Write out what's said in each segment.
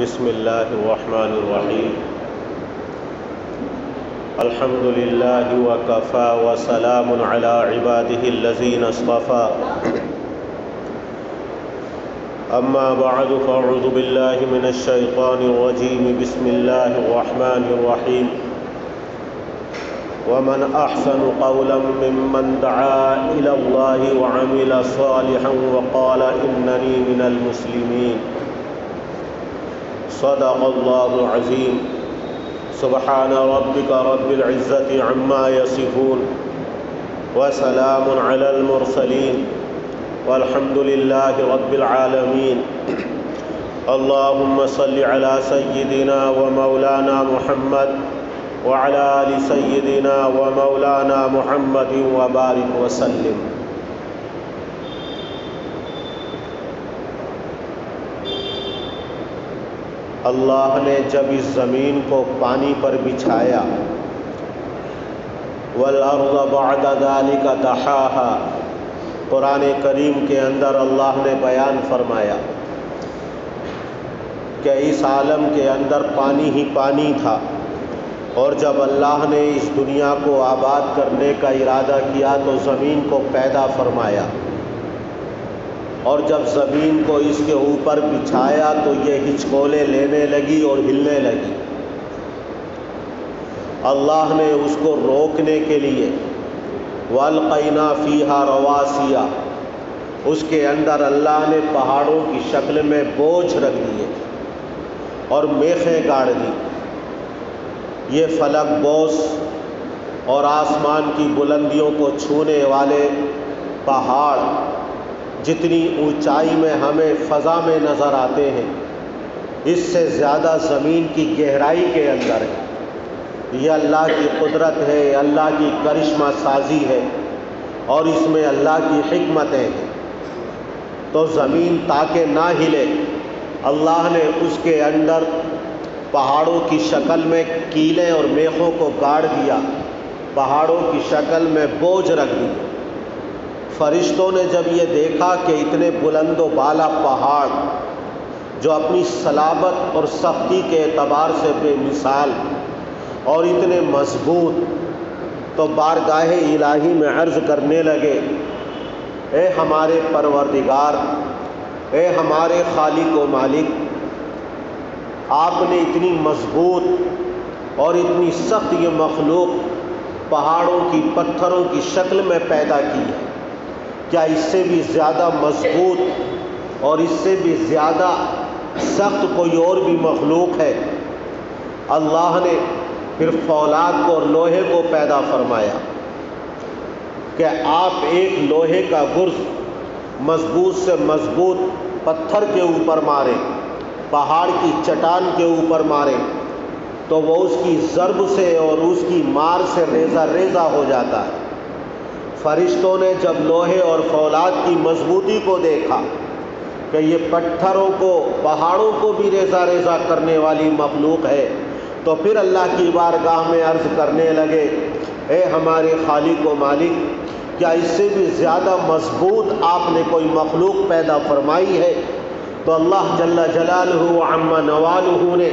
بسم الله الرحمن الرحيم. الحمد لله وكفى وسلام على عباده الذين اصطفى. أما بعد فأعوذ بالله من الشيطان الرجيم. بسم الله الرحمن الرحيم. ومن أحسن قولا ممن دعا إلى الله وعمل صالحا وقال إنني من المسلمين. صدق الله العظيم. سبحان ربك رب العزة عما يصفون وسلام على المرسلين والحمد لله رب العالمين. اللهم صل على سيدنا ومولانا محمد وعلى آل سيدنا ومولانا محمد وبارك وسلم. اللہ نے جب اس زمین کو پانی پر بچھایا، والارض بعد ذلك دحاها، قرآن کریم کے اندر اللہ نے بیان فرمایا کہ اس عالم کے اندر پانی ہی پانی تھا۔ اور جب اللہ نے اس دنیا کو آباد کرنے کا ارادہ کیا تو زمین کو پیدا فرمایا۔ اور جب زمین کو اس کے اوپر بچھایا تو یہ ہچکولے لینے لگی اور ہلنے لگی۔ اللہ نے اس کو روکنے کے لیے والقینا فیحا رواسیا اس کے اندر اللہ نے پہاڑوں کی شکل میں بوجھ رکھ دیے اور میخیں گاڑ دی۔ یہ فلک بوس اور آسمان کی بلندیوں کو چھونے والے پہاڑ جتنی اونچائی میں ہمیں فضا میں نظر آتے ہیں، اس سے زیادہ زمین کی گہرائی کے اندر ہے۔ یہ اللہ کی قدرت ہے اللہ کی کرشمہ سازی ہے اور اس میں اللہ کی حکمتیں ہیں۔ تو زمین تاکہ نہ ہلے، اللہ نے اس کے اندر پہاڑوں کی شکل میں کیلیں اور میخوں کو گاڑ دیا، پہاڑوں کی شکل میں بوجھ رکھ دی فرشتوں نے جب یہ دیکھا کہ اتنے بلند و بالا پہاڑ جو اپنی صلابت اور سختی کے اعتبار سے بے مثال اور اتنے مضبوط، تو بارگاہ الہی میں عرض کرنے لگے، اے ہمارے پروردگار، اے ہمارے خالق و مالک، آپ نے اتنی مضبوط اور اتنی سخت یہ مخلوق پہاڑوں کی، پتھروں کی شکل میں پیدا کی ہے۔ کیا اس سے بھی زیادہ مضبوط اور اس سے بھی زیادہ سخت کوئی اور بھی مخلوق ہے؟ اللہ نے پھر فولاد کو اور لوہے کو پیدا فرمایا کہ آپ ایک لوہے کا گرز مضبوط سے مضبوط پتھر کے اوپر مارے پہاڑ کی چٹان کے اوپر مارے تو وہ اس کی ضرب سے اور اس کی مار سے ریزہ ریزہ ہو جاتا ہے۔ فرشتوں نے جب لوہے اور فولاد کی مضبوطی کو دیکھا کہ یہ پتھروں کو، پہاڑوں کو بھی ریزہ ریزہ کرنے والی مخلوق ہے، تو پھر اللہ کی بارگاہ میں عرض کرنے لگے، اے ہمارے خالق و مالک، کیا اس سے بھی زیادہ مضبوط آپ نے کوئی مخلوق پیدا فرمائی ہے؟ تو اللہ جل جلالہ عما نوالہ نے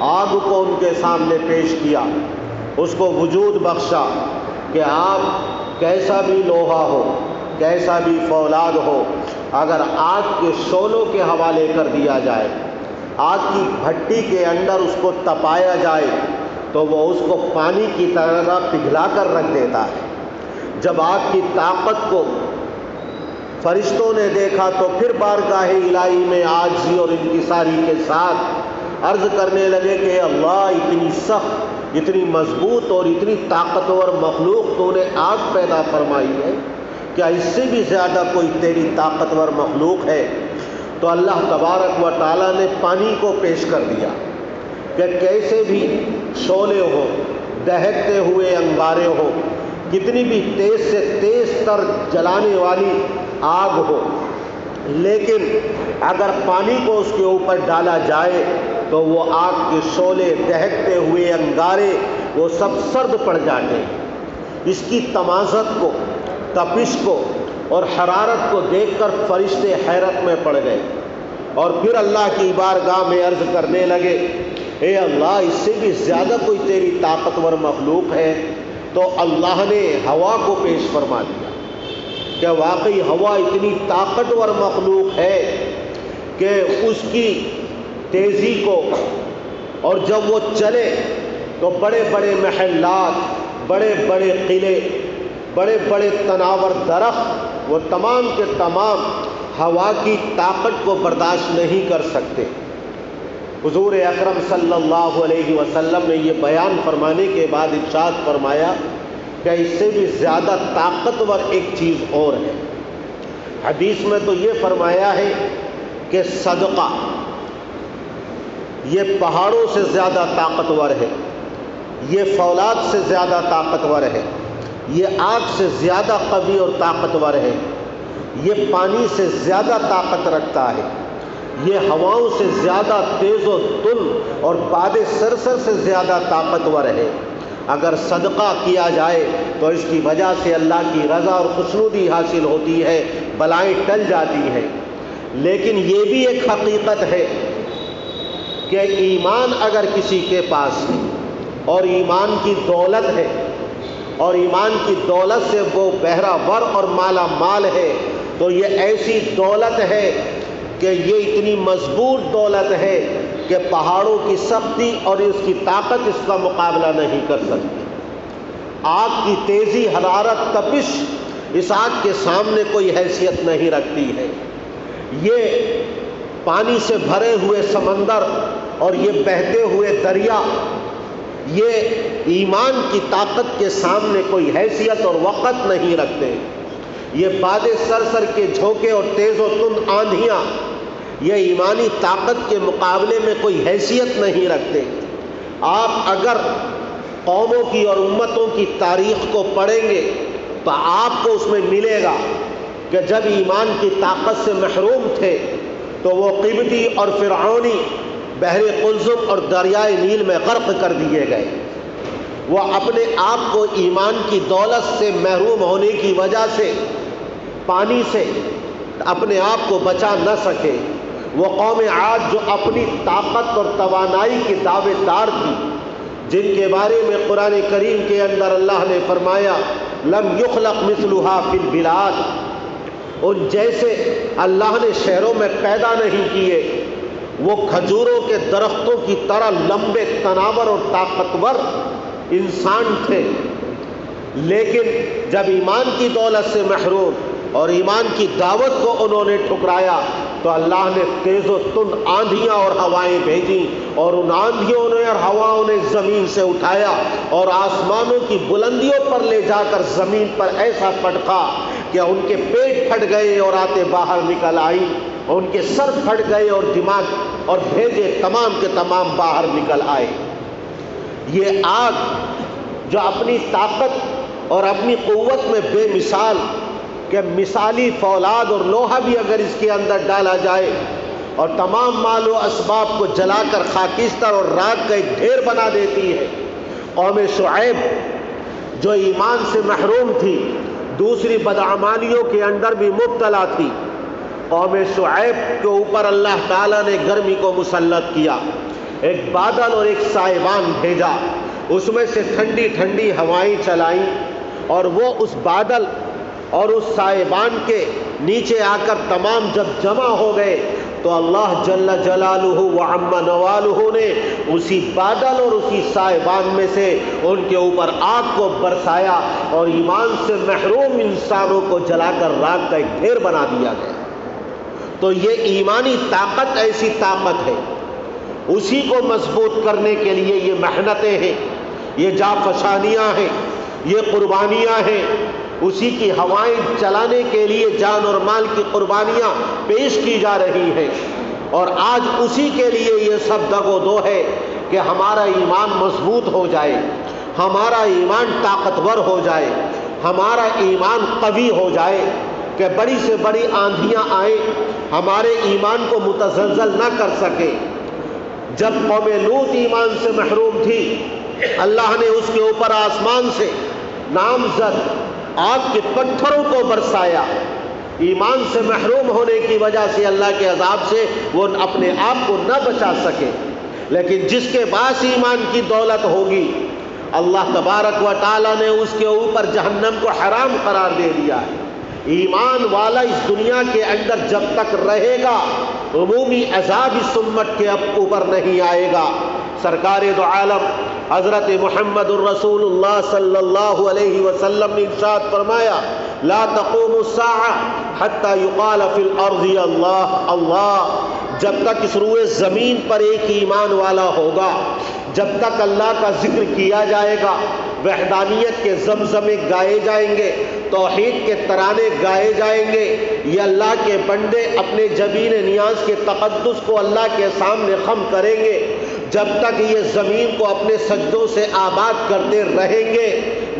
آگ کو ان کے سامنے پیش کیا، اس کو وجود بخشا کہ آپ کیسا بھی لوہا ہو، کیسا بھی فولاد ہو، اگر آگ کے شولوں کے حوالے کر دیا جائے، آگ کی بھٹی کے اندر اس کو تپایا جائے، تو وہ اس کو پانی کی طرح پگھلا کر رکھ دیتا ہے۔ جب آگ کی طاقت کو فرشتوں نے دیکھا تو پھر بارگاہ الہی میں آجزی اور انکساری کے ساتھ عرض کرنے لگے کہ اللہ اتنی سخت اتنی مضبوط اور اتنی طاقتور مخلوق تو نے آگ پیدا فرمائی ہے کیا اس سے بھی زیادہ کوئی تیری طاقتور مخلوق ہے؟ تو اللہ تبارک و تعالیٰ نے پانی کو پیش کر دیا کہ کیسے بھی شعلے ہوں دہکتے ہوئے انگارے ہوں کتنی بھی تیز سے تیز تر جلانے والی آگ ہو، لیکن اگر پانی کو اس کے اوپر ڈالا جائے تو وہ آگ کے شعلے دہکتے ہوئے انگارے وہ سب سرد پڑ جاتے ہیں۔ اس کی تمازت کو، تپش کو اور حرارت کو دیکھ کر فرشتے حیرت میں پڑ گئے۔ اور پھر اللہ کی بارگاہ میں عرض کرنے لگے، اے اللہ، اس سے بھی زیادہ کوئی تیری طاقتور مخلوق ہے؟ تو اللہ نے ہوا کو پیش فرما دیا کہ واقعی ہوا اتنی طاقتور مخلوق ہے کہ اس کی تیزی کو اور جب وہ چلے تو بڑے بڑے محلات، بڑے بڑے قلعے، بڑے بڑے تناور درخت، وہ تمام کے تمام ہوا کی طاقت کو برداشت نہیں کر سکتے۔ حضور اکرم صلی اللہ علیہ وسلم نے یہ بیان فرمانے کے بعد ارشاد فرمایا کہ اس سے بھی زیادہ طاقتور ایک چیز اور ہے۔ حدیث میں تو یہ فرمایا ہے کہ صدقہ یہ پہاڑوں سے زیادہ طاقتور ہے، یہ فولاد سے زیادہ طاقتور ہے، یہ آگ سے زیادہ قوی اور طاقتور ہے، یہ پانی سے زیادہ طاقت رکھتا ہے، یہ ہواؤں سے زیادہ تیز و تل اور باد سرسر سے زیادہ طاقتور ہے۔ اگر صدقہ کیا جائے تو اس کی وجہ سے اللہ کی رضا اور خوشنودی حاصل ہوتی ہے، بلائیں ٹل جاتی ہیں۔ لیکن یہ بھی ایک حقیقت ہے کہ ایمان اگر کسی کے پاس ہے اور ایمان کی دولت ہے اور ایمان کی دولت سے وہ بہرا ور اور مالا مال ہے تو یہ ایسی دولت ہے کہ یہ اتنی مضبوط دولت ہے کہ پہاڑوں کی سختی اور اس کی طاقت اس کا مقابلہ نہیں کر سکتی۔ آگ کی تیزی، حرارت، تپش اس آگ کے سامنے کوئی حیثیت نہیں رکھتی ہے۔ یہ پانی سے بھرے ہوئے سمندر اور یہ بہتے ہوئے دریا، یہ ایمان کی طاقت کے سامنے کوئی حیثیت اور وقت نہیں رکھتے۔ یہ باد سر سر کے جھونکے اور تیز و تند آندھیاں، یہ ایمانی طاقت کے مقابلے میں کوئی حیثیت نہیں رکھتے۔ آپ اگر قوموں کی اور امتوں کی تاریخ کو پڑھیں گے تو آپ کو اس میں ملے گا کہ جب ایمان کی طاقت سے محروم تھے تو وہ قیمتی اور فرعونی بحر قلزم اور دریائے نیل میں غرق کر دیے گئے۔ وہ اپنے آپ کو ایمان کی دولت سے محروم ہونے کی وجہ سے، پانی سے اپنے آپ کو بچا نہ سکے۔ وہ قوم آج جو اپنی طاقت اور توانائی کی دعوے دار تھی، جن کے بارے میں قرآن کریم کے اندر اللہ نے فرمایا، لم یخلق مثلها فی البلاد۔ ان جیسے اللہ نے شہروں میں پیدا نہیں کیے وہ کھجوروں کے درختوں کی طرح لمبے تناور اور طاقتور انسان تھے۔ لیکن جب ایمان کی دولت سے محروم اور ایمان کی دعوت کو انہوں نے ٹھکرایا، تو اللہ نے تیز و تند آندھیاں اور ہوائیں بھیجیں اور ان آندھیوں نے اور ہواؤں نے زمین سے اٹھایا اور آسمانوں کی بلندیوں پر لے جا کر زمین پر ایسا پٹکا کہ ان کے پیٹ پھٹ گئے اور آتے باہر نکل آئیں۔ آئی ان کے سر پھٹ گئے اور دماغ اور بھیجے تمام کے تمام باہر نکل آئے۔ یہ آگ جو اپنی طاقت اور اپنی قوت میں بے مثال کہ مثالی فولاد اور لوہا بھی اگر اس کے اندر ڈالا جائے اور تمام مال و اسباب کو جلا کر خاکستر اور راگ کا ایک ڈھیر بنا دیتی ہے۔ قوم شعیب جو ایمان سے محروم تھی، دوسری بدعمالیوں کے اندر بھی مبتلا تھی۔ قوم شعیب کے اوپر اللہ تعالیٰ نے گرمی کو مسلط کیا، ایک بادل اور ایک سائبان بھیجا۔ اس میں سے ٹھنڈی ٹھنڈی ہوائیں چلائیں اور وہ اس بادل اور اس سائبان کے نیچے آ کر تمام جب جمع ہو گئے تو اللہ جل جلالہ و عم نوالہ نے اسی بادل اور اسی سائبان میں سے ان کے اوپر آگ کو برسایا اور ایمان سے محروم انسانوں کو جلا کر راگ کا ایک ڈھیر بنا دیا گیا۔ تو یہ ایمانی طاقت ایسی طاقت ہے۔ اسی کو مضبوط کرنے کے لیے یہ محنتیں ہیں، یہ جافشانیاں ہیں، یہ قربانیاں ہیں۔ اسی کی ہوائیں چلانے کے لیے جان اور مال کی قربانیاں پیش کی جا رہی ہیں۔ اور آج اسی کے لیے یہ سب دگ و دو ہے کہ ہمارا ایمان مضبوط ہو جائے، ہمارا ایمان طاقتور ہو جائے، ہمارا ایمان قوی ہو جائے کہ بڑی سے بڑی آندھیاں آئیں ہمارے ایمان کو متزلزل نہ کر سکے۔ جب قوم لوت ایمان سے محروم تھی، اللہ نے اس کے اوپر آسمان سے نامزد آگ کے پتھروں کو برسایا۔ ایمان سے محروم ہونے کی وجہ سے اللہ کے عذاب سے وہ اپنے آپ کو نہ بچا سکے۔ لیکن جس کے پاس ایمان کی دولت ہوگی، اللہ تبارک و تعالیٰ نے اس کے اوپر جہنم کو حرام قرار دے دیا۔ ہے ایمان والا اس دنیا کے اندر جب تک رہے گا، عمومی عذاب اس امت کے اوپر نہیں آئے گا۔ سرکار دو عالم حضرت محمد الرسول اللہ صلی اللہ علیہ وسلم نے ارشاد فرمایا، لا تقوم الساعة حتى يقال في الارض اللہ اللہ! جب تک اس روئے زمین پر ایک ایمان والا ہوگا، جب تک اللہ کا ذکر کیا جائے گا، وحدانیت کے زمزمے گائے جائیں گے، توحید کے ترانے گائے جائیں گے، یہ اللہ کے بندے اپنے جبین نیاز کے تقدس کو اللہ کے سامنے خم کریں گے۔ جب تک یہ زمین کو اپنے سجدوں سے آباد کرتے رہیں گے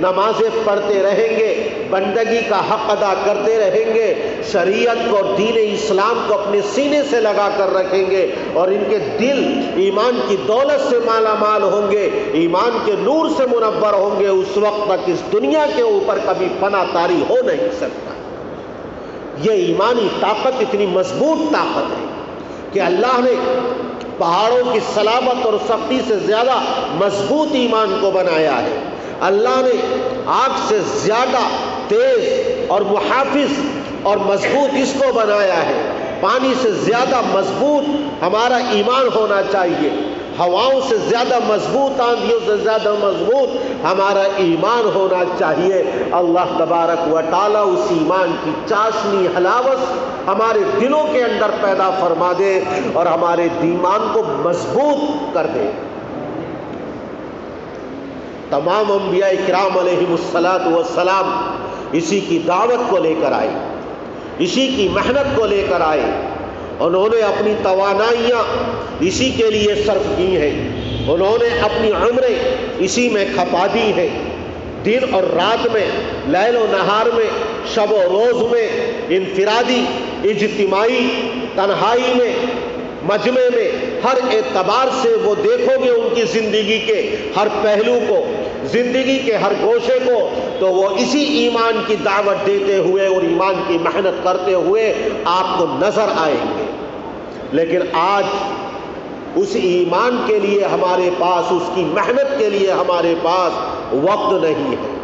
نمازیں پڑھتے رہیں گے، بندگی کا حق ادا کرتے رہیں گے، شریعت کو، دین اسلام کو اپنے سینے سے لگا کر رکھیں گے اور ان کے دل ایمان کی دولت سے مالا مال ہوں گے، ایمان کے نور سے منور ہوں گے، اس وقت تک اس دنیا کے اوپر کبھی فنا تاری ہو نہیں سکتا۔ یہ ایمانی طاقت اتنی مضبوط طاقت ہے کہ اللہ نے پہاڑوں کی سلامت اور سختی سے زیادہ مضبوط ایمان کو بنایا ہے۔ اللہ نے آگ سے زیادہ تیز اور محافظ اور مضبوط اس کو بنایا ہے؟ پانی سے زیادہ مضبوط ہمارا ایمان ہونا چاہیے۔ ہواؤں سے زیادہ مضبوط، آندھیوں سے زیادہ مضبوط ہمارا ایمان ہونا چاہیے۔ اللہ تبارک و تعالیٰ اس ایمان کی چاشنی حلاوت ہمارے دلوں کے اندر پیدا فرما دے اور ہمارے ایمان کو مضبوط کر دے۔ تمام انبیاء کرام علیہ السلاۃ والسلام اسی کی دعوت کو لے کر آئے، اسی کی محنت کو لے کر آئے۔ انہوں نے اپنی توانائیاں اسی کے لیے صرف کی ہیں۔ انہوں نے اپنی عمریں اسی میں کھپا دی ہیں۔ دن اور رات میں، لیل و نہار میں، شب و روز میں، انفرادی، اجتماعی، تنہائی میں، مجمع میں، ہر اعتبار سے وہ دیکھو گے ان کی زندگی کے ہر پہلو کو۔ زندگی کے ہر گوشے کو، تو وہ اسی ایمان کی دعوت دیتے ہوئے اور ایمان کی محنت کرتے ہوئے آپ کو نظر آئیں گے۔ لیکن آج اس ایمان کے لیے ہمارے پاس، اس کی محنت کے لیے ہمارے پاس وقت نہیں ہے۔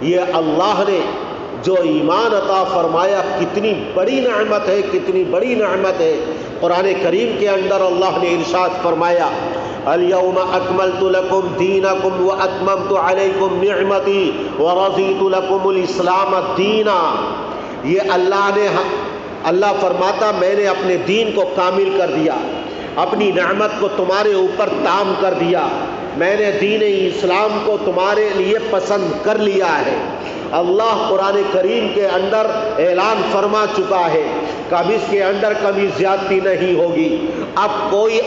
یہ اللہ نے جو ایمان عطا فرمایا، کتنی بڑی نعمت ہے، کتنی بڑی نعمت ہے۔ قرآن کریم کے اندر اللہ نے ارشاد فرمایا اليوم اکملت لکم دینکم و اتممت علیکم نعمتی و لکم الاسلام دینا یہ اللہ نے اللہ فرماتا میں نے اپنے دین کو کامل کر دیا، اپنی نعمت کو تمہارے اوپر تام کر دیا۔ میں نے دین اسلام کو تمہارے لیے پسند کر لیا ہے۔ اللہ قرآن کریم کے اندر اعلان فرما چکا ہے کب اس کے اندر کبھی زیادتی نہیں ہوگی۔ اب کوئی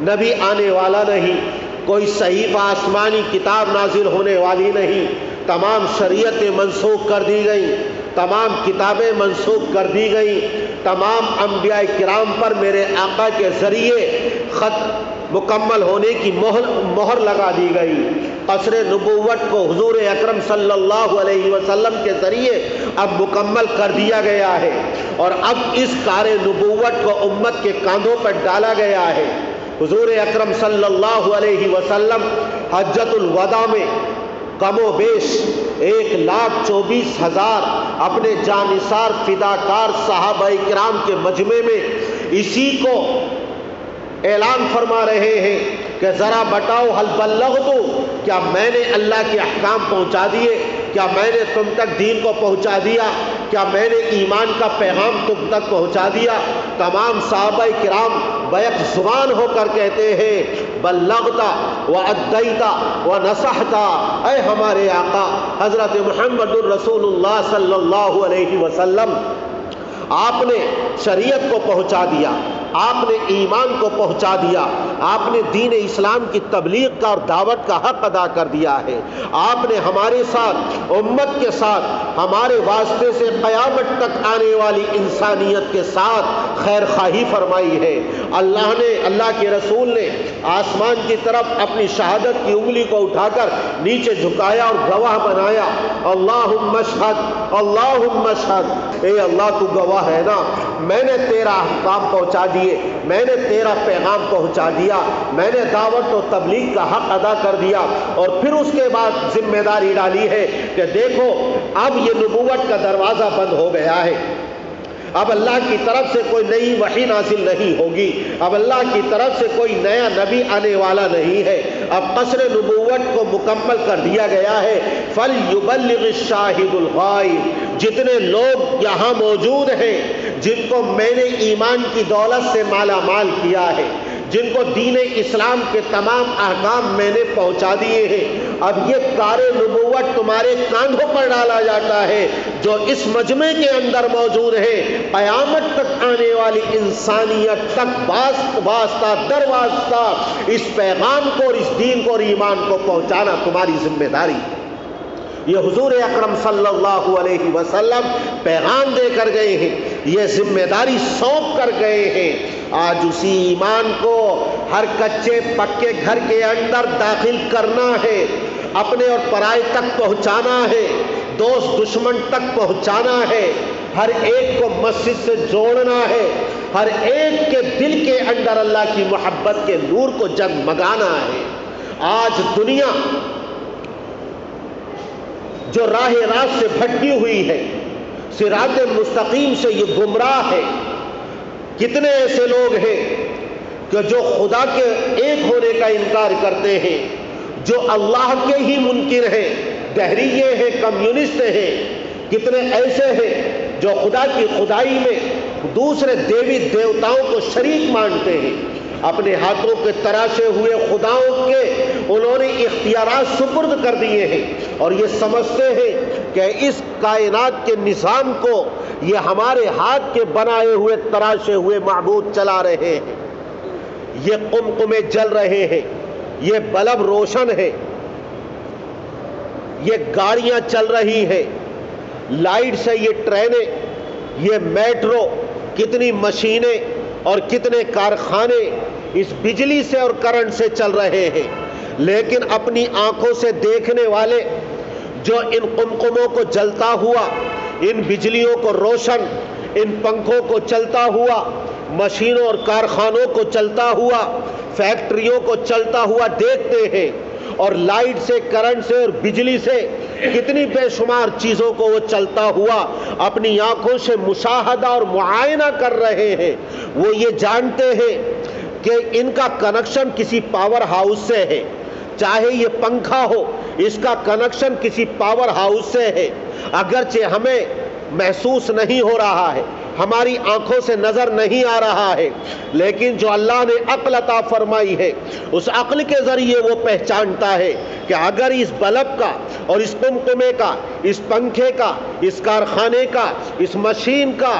نبی آنے والا نہیں، کوئی صحیح آسمانی کتاب نازل ہونے والی نہیں۔ تمام شریعتیں منسوخ کر دی گئی تمام کتابیں منسوخ کر دی گئی تمام انبیاء کرام پر میرے آقا کے ذریعے خط مکمل ہونے کی مہر مہر لگا دی گئی۔ قصر نبوت کو حضور اکرم صلی اللہ علیہ وسلم کے ذریعے اب مکمل کر دیا گیا ہے اور اب اس کار نبوت کو امت کے کاندھوں پر ڈالا گیا ہے۔ حضور اکرم صلی اللہ علیہ وسلم حجت الوداع میں کم و بیش ایک لاکھ چوبیس ہزار اپنے جانصار فداکار صحابہ کرام کے مجمع میں اسی کو اعلان فرما رہے ہیں کہ ذرا بتاؤ حل بلغ تو کیا میں نے اللہ کے احکام پہنچا دیے؟ کیا میں نے تم تک دین کو پہنچا دیا؟ کیا میں نے ایمان کا پیغام تم تک پہنچا دیا؟ تمام صحابہ کرام بیک زبان ہو کر کہتے ہیں بلغتا و ادیتا و نصحتا اے ہمارے آقا، حضرت محمد الرسول اللہ صلی اللہ علیہ وسلم، آپ نے شریعت کو پہنچا دیا۔ آپ نے ایمان کو پہنچا دیا، آپ نے دین اسلام کی تبلیغ کا اور دعوت کا حق ادا کر دیا ہے۔ آپ نے ہمارے ساتھ، امت کے ساتھ، ہمارے واسطے سے قیامت تک آنے والی انسانیت کے ساتھ خیر خواہی فرمائی ہے۔ اللہ نے، اللہ کے رسول نے آسمان کی طرف اپنی شہادت کی انگلی کو اٹھا کر نیچے جھکایا اور گواہ بنایا۔ اللہ مشہد اللہ مشہد اے اللہ، تو گواہ ہے نا؟ میں نے تیرا کام پہنچا دیا۔ دیے میں نے تیرا پیغام پہنچا دیا۔ میں نے دعوت و تبلیغ کا حق ادا کر دیا۔ اور پھر اس کے بعد ذمہ داری ڈالی ہے کہ دیکھو، اب یہ نبوت کا دروازہ بند ہو گیا ہے۔ اب اللہ کی طرف سے کوئی نئی وحی نازل نہیں ہوگی۔ اب اللہ کی طرف سے کوئی نیا نبی آنے والا نہیں ہے۔ اب قصر نبوت کو مکمل کر دیا گیا ہے۔ فل یبلغ الشاہد الغائب۔ جتنے لوگ یہاں موجود ہیں جن کو میں نے ایمان کی دولت سے مالا مال کیا ہے، جن کو دین اسلام کے تمام احکام میں نے پہنچا دیے ہیں۔ اب یہ کار نبوت تمہارے کاندھوں پر ڈالا جاتا ہے، جو اس مجمع کے اندر موجود ہے۔ قیامت تک آنے والی انسانیت تک واسطہ در واسطہ اس پیغام کو اور اس دین کو اور ایمان کو پہنچانا تمہاری ذمہ داری ہے۔ یہ حضور اکرم صلی اللہ علیہ وسلم پیغام دے کر گئے ہیں، یہ ذمہ داری سونپ کر گئے ہیں۔ آج اسی ایمان کو ہر کچے پکے گھر کے اندر داخل کرنا ہے، اپنے اور پرائے تک پہنچانا ہے، دوست دشمن تک پہنچانا ہے۔ ہر ایک کو مسجد سے جوڑنا ہے، ہر ایک کے دل کے اندر اللہ کی محبت کے نور کو جگمگانا ہے۔ آج دنیا جو راہ راست سے بھٹکی ہوئی ہے۔ سرات مستقیم سے یہ گمراہ ہے۔ کتنے ایسے لوگ ہیں کہ جو خدا کے ایک ہونے کا انکار کرتے ہیں، جو اللہ کے ہی منکر ہیں۔ دہریے ہیں کمیونسٹ ہیں۔ کتنے ایسے ہیں جو خدا کی خدائی میں دوسرے دیوی دیوتاؤں کو شریک مانتے ہیں۔ اپنے ہاتھوں کے تراشے ہوئے خداؤں کے انہوں نے اختیارات سپرد کر دیے ہیں اور یہ سمجھتے ہیں کہ اس کائنات کے نظام کو یہ ہمارے ہاتھ کے بنائے ہوئے تراشے ہوئے معبود چلا رہے ہیں۔ یہ قمقمے جل رہے ہیں۔ یہ بلب روشن ہے۔ یہ گاڑیاں چل رہی ہیں۔ لائٹ سے یہ ٹرینیں، یہ میٹرو، کتنی مشینیں اور کتنے کارخانے اس بجلی سے اور کرنٹ سے چل رہے ہیں۔ لیکن اپنی آنکھوں سے دیکھنے والے جو ان قمقموں کو جلتا ہوا، ان بجلیوں کو روشن، ان پنکھوں کو چلتا ہوا، مشینوں اور کارخانوں کو چلتا ہوا، فیکٹریوں کو چلتا ہوا دیکھتے ہیں۔ اور لائٹ سے، کرنٹ سے اور بجلی سے کتنی بے شمار چیزوں کو وہ چلتا ہوا اپنی آنکھوں سے مشاہدہ اور معائنہ کر رہے ہیں۔ وہ یہ جانتے ہیں کہ ان کا کنکشن کسی پاور ہاؤس سے ہے۔ چاہے یہ پنکھا ہو، اس کا کنکشن کسی پاور ہاؤس سے ہے۔ اگرچہ ہمیں محسوس نہیں ہو رہا ہے۔ ہماری آنکھوں سے نظر نہیں آ رہا ہے، لیکن جو اللہ نے عقل عطا فرمائی ہے، اس عقل کے ذریعے وہ پہچانتا ہے کہ اگر اس بلب کا اور اس کمکمے کا، اس پنکھے کا، اس کارخانے کا، اس مشین کا،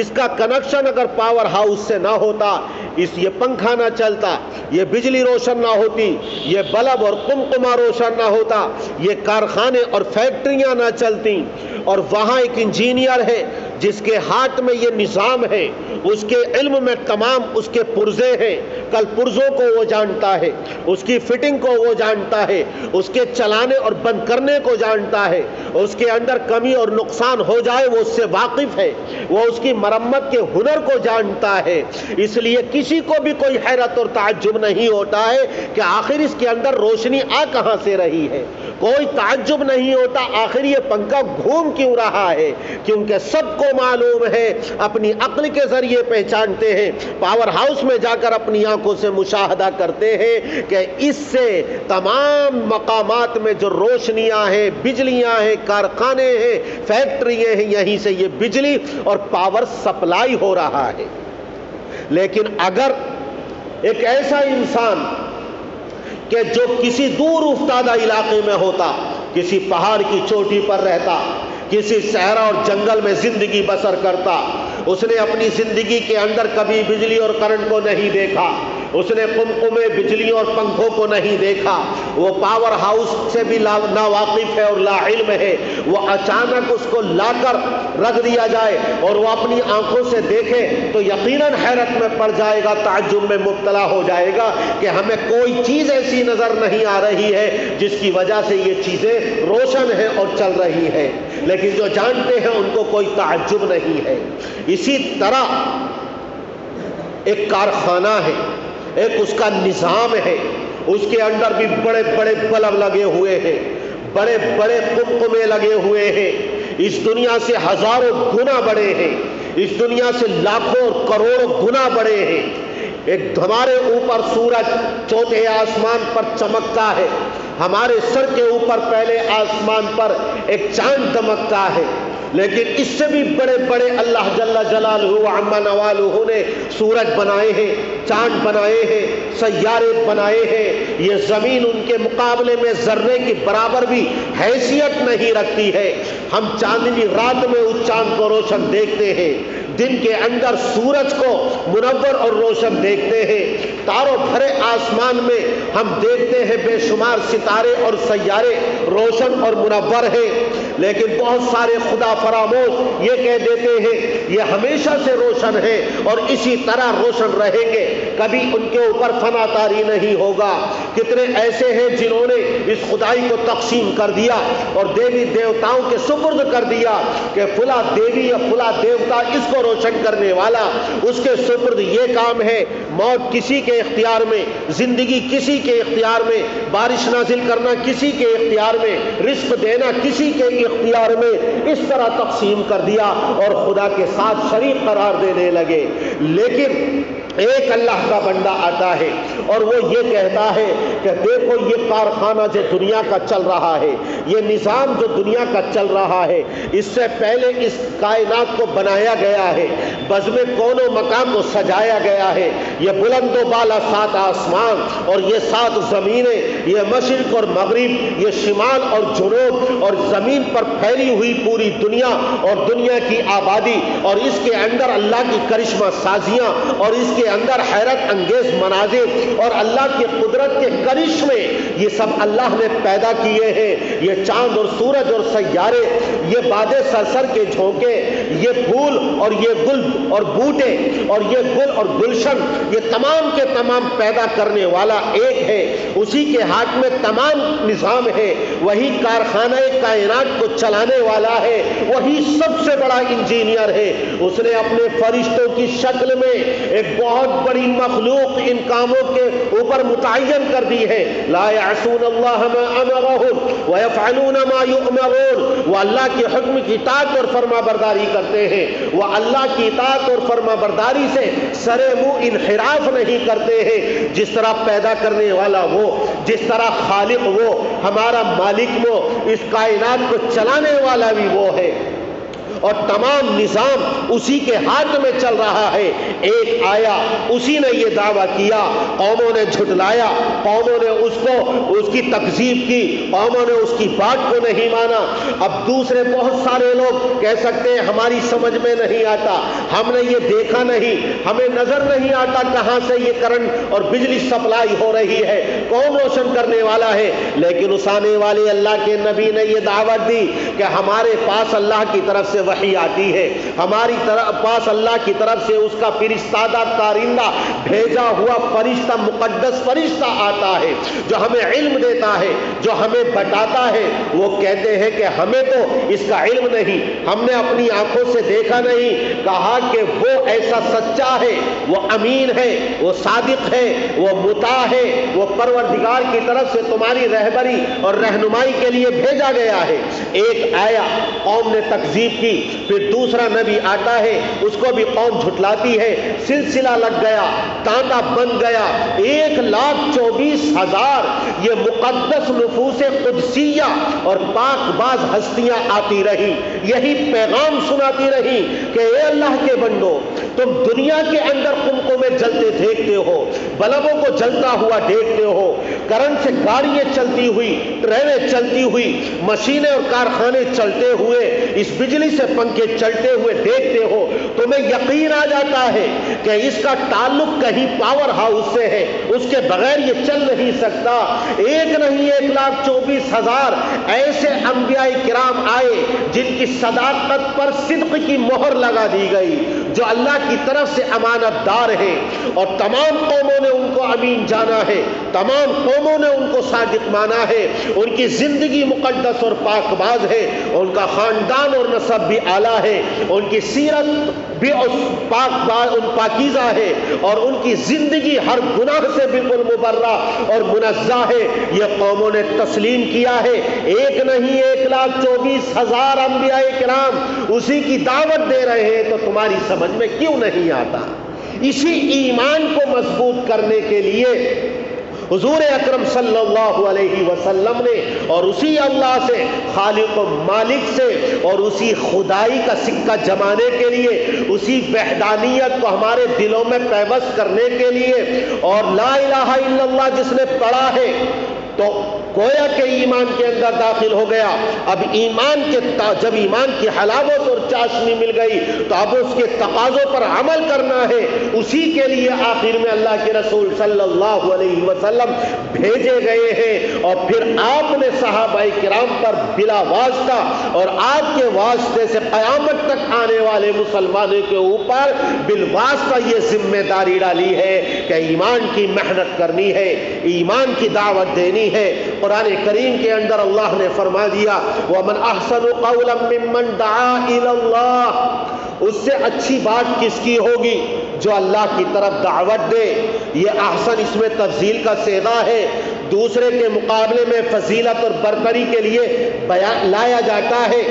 اس کا کنکشن اگر پاور ہاؤس سے نہ ہوتا، اس یہ پنکھا نہ چلتا، یہ بجلی روشن نہ ہوتی، یہ بلب اور کمکما روشن نہ ہوتا، یہ کارخانے اور فیکٹریاں نہ چلتی اور وہاں ایک انجینئر ہے جس کے ہاتھ میں یہ نظام ہے، اس کے علم میں تمام اس کے پرزے ہیں۔ کل پرزوں کو وہ جانتا ہے، اس کی فٹنگ کو وہ جانتا ہے، اس کے چلانے اور بند کرنے کو جانتا ہے۔ اس کے اندر کمی اور نقصان ہو جائے، وہ اس سے واقف ہے۔ وہ اس کی مرمت کے ہنر کو جانتا ہے۔ اس لیے کسی کو بھی کوئی حیرت اور تعجب نہیں ہوتا ہے کہ آخر اس کے اندر روشنی آ کہاں سے رہی ہے۔ کوئی تعجب نہیں ہوتا، آخر یہ پنکھا گھوم کیوں رہا ہے؟ کیونکہ سب کو معلوم ہے، اپنی عقل کے ذریعے پہچانتے ہیں۔ پاور ہاؤس میں جا کر اپنی آنکھوں سے مشاہدہ کرتے ہیں کہ اس سے تمام مقامات میں جو روشنیاں ہیں، بجلیاں ہیں، کارخانے ہیں فیکٹری ہیں، یہیں سے یہ بجلی اور پاور سپلائی ہو رہا ہے۔ لیکن اگر ایک ایسا انسان کہ جو کسی دور افتادہ علاقے میں ہوتا، کسی پہاڑ کی چوٹی پر رہتا، کسی صحرا اور جنگل میں زندگی بسر کرتا، اس نے اپنی زندگی کے اندر کبھی بجلی اور کرنٹ کو نہیں دیکھا۔ اس نے کمکمے بجلیوں اور پنکھوں کو نہیں دیکھا۔ وہ پاور ہاؤس سے بھی نا واقف ہے اور لا علم ہے۔ وہ اچانک اس کو لا کر رکھ دیا جائے اور وہ اپنی آنکھوں سے دیکھے تو یقیناً حیرت میں پڑ جائے گا، تعجب میں مبتلا ہو جائے گا کہ ہمیں کوئی چیز ایسی نظر نہیں آ رہی ہے جس کی وجہ سے یہ چیزیں روشن ہیں اور چل رہی ہے لیکن جو جانتے ہیں ان کو کوئی تعجب نہیں ہے۔ اسی طرح ایک کارخانہ ہے۔ ایک اس کا نظام ہے۔ اس کے اندر بھی بڑے بڑے بلب لگے ہوئے ہیں۔ بڑے بڑے کمکمے لگے ہوئے ہیں۔ اس دنیا سے ہزاروں گنا بڑے ہیں۔ اس دنیا سے لاکھوں اور کروڑوں گنا بڑے ہیں۔ ایک ہمارے اوپر سورج چوتھے آسمان پر چمکتا ہے۔ ہمارے سر کے اوپر پہلے آسمان پر ایک چاند دمکتا ہے۔ لیکن اس سے بھی بڑے بڑے اللہ جل جلال نوالہ نے سورج بنائے ہیں، چاند بنائے ہیں، سیارے بنائے ہیں۔ یہ زمین ان کے مقابلے میں ذرے کی برابر بھی حیثیت نہیں رکھتی ہے۔ ہم چاندنی رات میں اس چاند کو روشن دیکھتے ہیں۔ دن کے اندر سورج کو منور اور روشن دیکھتے ہیں۔ تاروں بھرے آسمان میں ہم دیکھتے ہیں بے شمار ستارے اور سیارے روشن اور منور ہیں۔ لیکن بہت سارے خدا فراموش یہ کہہ دیتے ہیں، یہ ہمیشہ سے روشن ہے اور اسی طرح روشن رہیں گے۔ کبھی ان کے اوپر فنا تاری نہیں ہوگا۔ کتنے ایسے ہیں جنہوں نے اس خدائی کو تقسیم کر دیا اور دیوی دیوتاؤں کے سپرد کر دیا کہ فلا دیوی یا فلا دیوتا اس کو روشن کرنے والا، اس کے سپرد یہ کام ہے موت کسی کے اختیار میں، زندگی کسی کے اختیار میں، بارش نازل کرنا کسی کے اختیار میں، رزق دینا کسی کے اختیار میں، اس طرح تقسیم کر دیا اور خدا کے ساتھ شریک قرار دینے لگے۔ لیکن ایک اللہ کا بندہ آتا ہے اور وہ یہ کہتا ہے کہ دیکھو یہ کارخانہ جو دنیا کا چل رہا ہے، یہ نظام جو دنیا کا چل رہا ہے، اس سے پہلے اس کائنات کو بنایا گیا ہے بزم کون و مکان کو سجایا گیا ہے۔ یہ بلند و بالا سات آسمان اور یہ سات زمینیں، یہ مشرق اور مغرب، یہ شمال اور جنوب اور زمین پر پھیلی ہوئی پوری دنیا اور دنیا کی آبادی اور اس کے اندر اللہ کی کرشمہ سازیاں اور اس کے کے اندر حیرت انگیز مناظر اور اللہ کی قدرت کے کرشمے، یہ سب اللہ نے پیدا کیے ہیں۔ یہ چاند اور سورج اور سیارے، یہ باد سرسر کے جھونکے، یہ پھول اور یہ گل اور بوٹے اور یہ گل اور گلشن، یہ تمام کے تمام پیدا کرنے والا ایک ہے۔ اسی کے ہاتھ میں تمام نظام ہے۔ وہی کارخانہ کائنات کو چلانے والا ہے۔ وہی سب سے بڑا انجینئر ہے۔ اس نے اپنے فرشتوں کی شکل میں ایک بہت بہت بڑی مخلوق ان کاموں کے اوپر متعین کر دی ہے۔ لا يعصون اللہ ما امرهم ويفعلون ما يؤمرون۔ وہ اللہ کے حکم کی اطاعت اور فرما برداری کرتے ہیں۔ وہ اللہ کی اطاعت اور فرما برداری سے سر منہ انحراف نہیں کرتے ہیں۔ جس طرح پیدا کرنے والا وہ، جس طرح خالق وہ، ہمارا مالک وہ، اس کائنات کو چلانے والا بھی وہ ہے۔ اور تمام نظام اسی کے ہاتھ میں چل رہا ہے۔ ایک آیا، اسی نے یہ دعویٰ کیا۔ قوموں نے جھٹلایا، قوموں نے اس کو، اس کی تقزیب کی۔ قوموں نے اس کی بات کو نہیں مانا۔ اب دوسرے بہت سارے لوگ کہہ سکتے ہیں، ہماری سمجھ میں نہیں آتا۔ ہم نے یہ دیکھا نہیں، ہمیں نظر نہیں آتا کہاں سے یہ کرنٹ اور بجلی سپلائی ہو رہی ہے۔ کون روشن کرنے والا ہے۔ لیکن اس آنے والے اللہ کے نبی نے یہ دعوت دی کہ ہمارے پاس اللہ کی طرف سے وحی آتی ہے۔ ہماری طرف پاس اللہ کی طرف سے اس کا فرستادہ کارندہ بھیجا ہوا فرشتہ، مقدس فرشتہ آتا ہے، جو ہمیں علم دیتا ہے، جو ہمیں بتاتا ہے۔ وہ کہتے ہیں کہ ہمیں تو اس کا علم نہیں، ہم نے اپنی آنکھوں سے دیکھا نہیں۔ کہا کہ وہ ایسا سچا ہے، وہ امین ہے، وہ صادق ہے، وہ متا ہے۔ وہ پروردگار کی طرف سے تمہاری رہبری اور رہنمائی کے لیے بھیجا گیا ہے۔ ایک آیا قوم نے تکذیب کی۔ پھر دوسرا نبی آتا ہے، اس کو بھی قوم جھٹلاتی ہے، سلسلہ لگ گیا تانتا بن گیا، ایک لاکھ چوبیس ہزار یہ مقدس نفوس قدسیہ اور پاک باز ہستیاں آتی رہی۔ یہی پیغام سناتی رہی کہ اے اللہ کے بندو، تم دنیا کے اندر کمکوں میں جلتے دیکھتے ہو، بلبوں کو جلتا ہوا دیکھتے ہو، کرنٹ سے گاڑیاں چلتی ہوئی، ٹرینیں چلتی ہوئی، مشینیں اور کارخانے چلتے ہوئے، اس بجلی سے پنکھے چلتے ہوئے دیکھتے ہو تمہیں یقین آ جاتا ہے کہ اس کا تعلق کہیں پاور ہاؤس سے ہے۔ اس کے بغیر یہ چل نہیں سکتا۔ ایک نہیں، ایک لاکھ چوبیس ہزار ایسے انبیاء کرام آئے جن کی صداقت پر صدق کی مہر لگا دی گئی۔ جو اللہ کی طرف سے امانت دار ہے اور تمام قوموں نے ان کو امین جانا ہے، تمام قوموں نے ان کو صادق مانا ہے۔ ان کی زندگی مقدس اور پاک باز ہے۔ ان کا خاندان اور نصب بھی اعلیٰ ہے۔ ان کی سیرت بھی اس پاک باز ان پاکیزہ ہے اور ان کی زندگی ہر گناہ سے بالکل مبرہ اور منزہ ہے۔ یہ قوموں نے تسلیم کیا ہے۔ ایک نہیں، ایک لاکھ چوبیس ہزار انبیاء کرام اسی کی دعوت دے رہے ہیں تو تمہاری سمجھ میں کیوں نہیں آتا؟ اسی ایمان کو مضبوط کرنے کے لیے حضور اکرم صلی اللہ علیہ وسلم نے اور اسی اللہ سے، خالق و مالک سے اور اسی خدائی کا سکہ جمانے کے لیے، اسی وحدانیت کو ہمارے دلوں میں پیوست کرنے کے لیے اور لا الہ الا اللہ جس نے پڑھا ہے، تو گویا کے ایمان کے اندر داخل ہو گیا۔ اب ایمان کے جب ایمان کی حلاوت اور چاشنی مل گئی، تو اب اس کے تقاضوں پر عمل کرنا ہے۔ اسی کے لیے آخر میں اللہ کے رسول صلی اللہ علیہ وسلم بھیجے گئے ہیں۔ اور پھر آپ نے صحابہ کرام پر بلا واسطہ اور آپ کے واسطے سے قیامت تک آنے والے مسلمانوں کے اوپر بالواسطہ یہ ذمہ داری ڈالی ہے کہ ایمان کی محنت کرنی ہے، ایمان کی دعوت دینی ہے قرآن کریم کے اندر اللہ نے فرما دیا، وَمَنْ أَحْسَنُ قَوْلًا مِّمَّنْ دَعَا إِلَى اللَّهِ، اس سے اچھی بات کس کی ہوگی؟ جو اللہ کی طرف دعوت دے۔ یہ احسن اس میں تفضیل کا سیغہ ہے۔ دوسرے کے مقابلے میں فضیلت اور برتری کے لیے بیان لایا جاتا ہے۔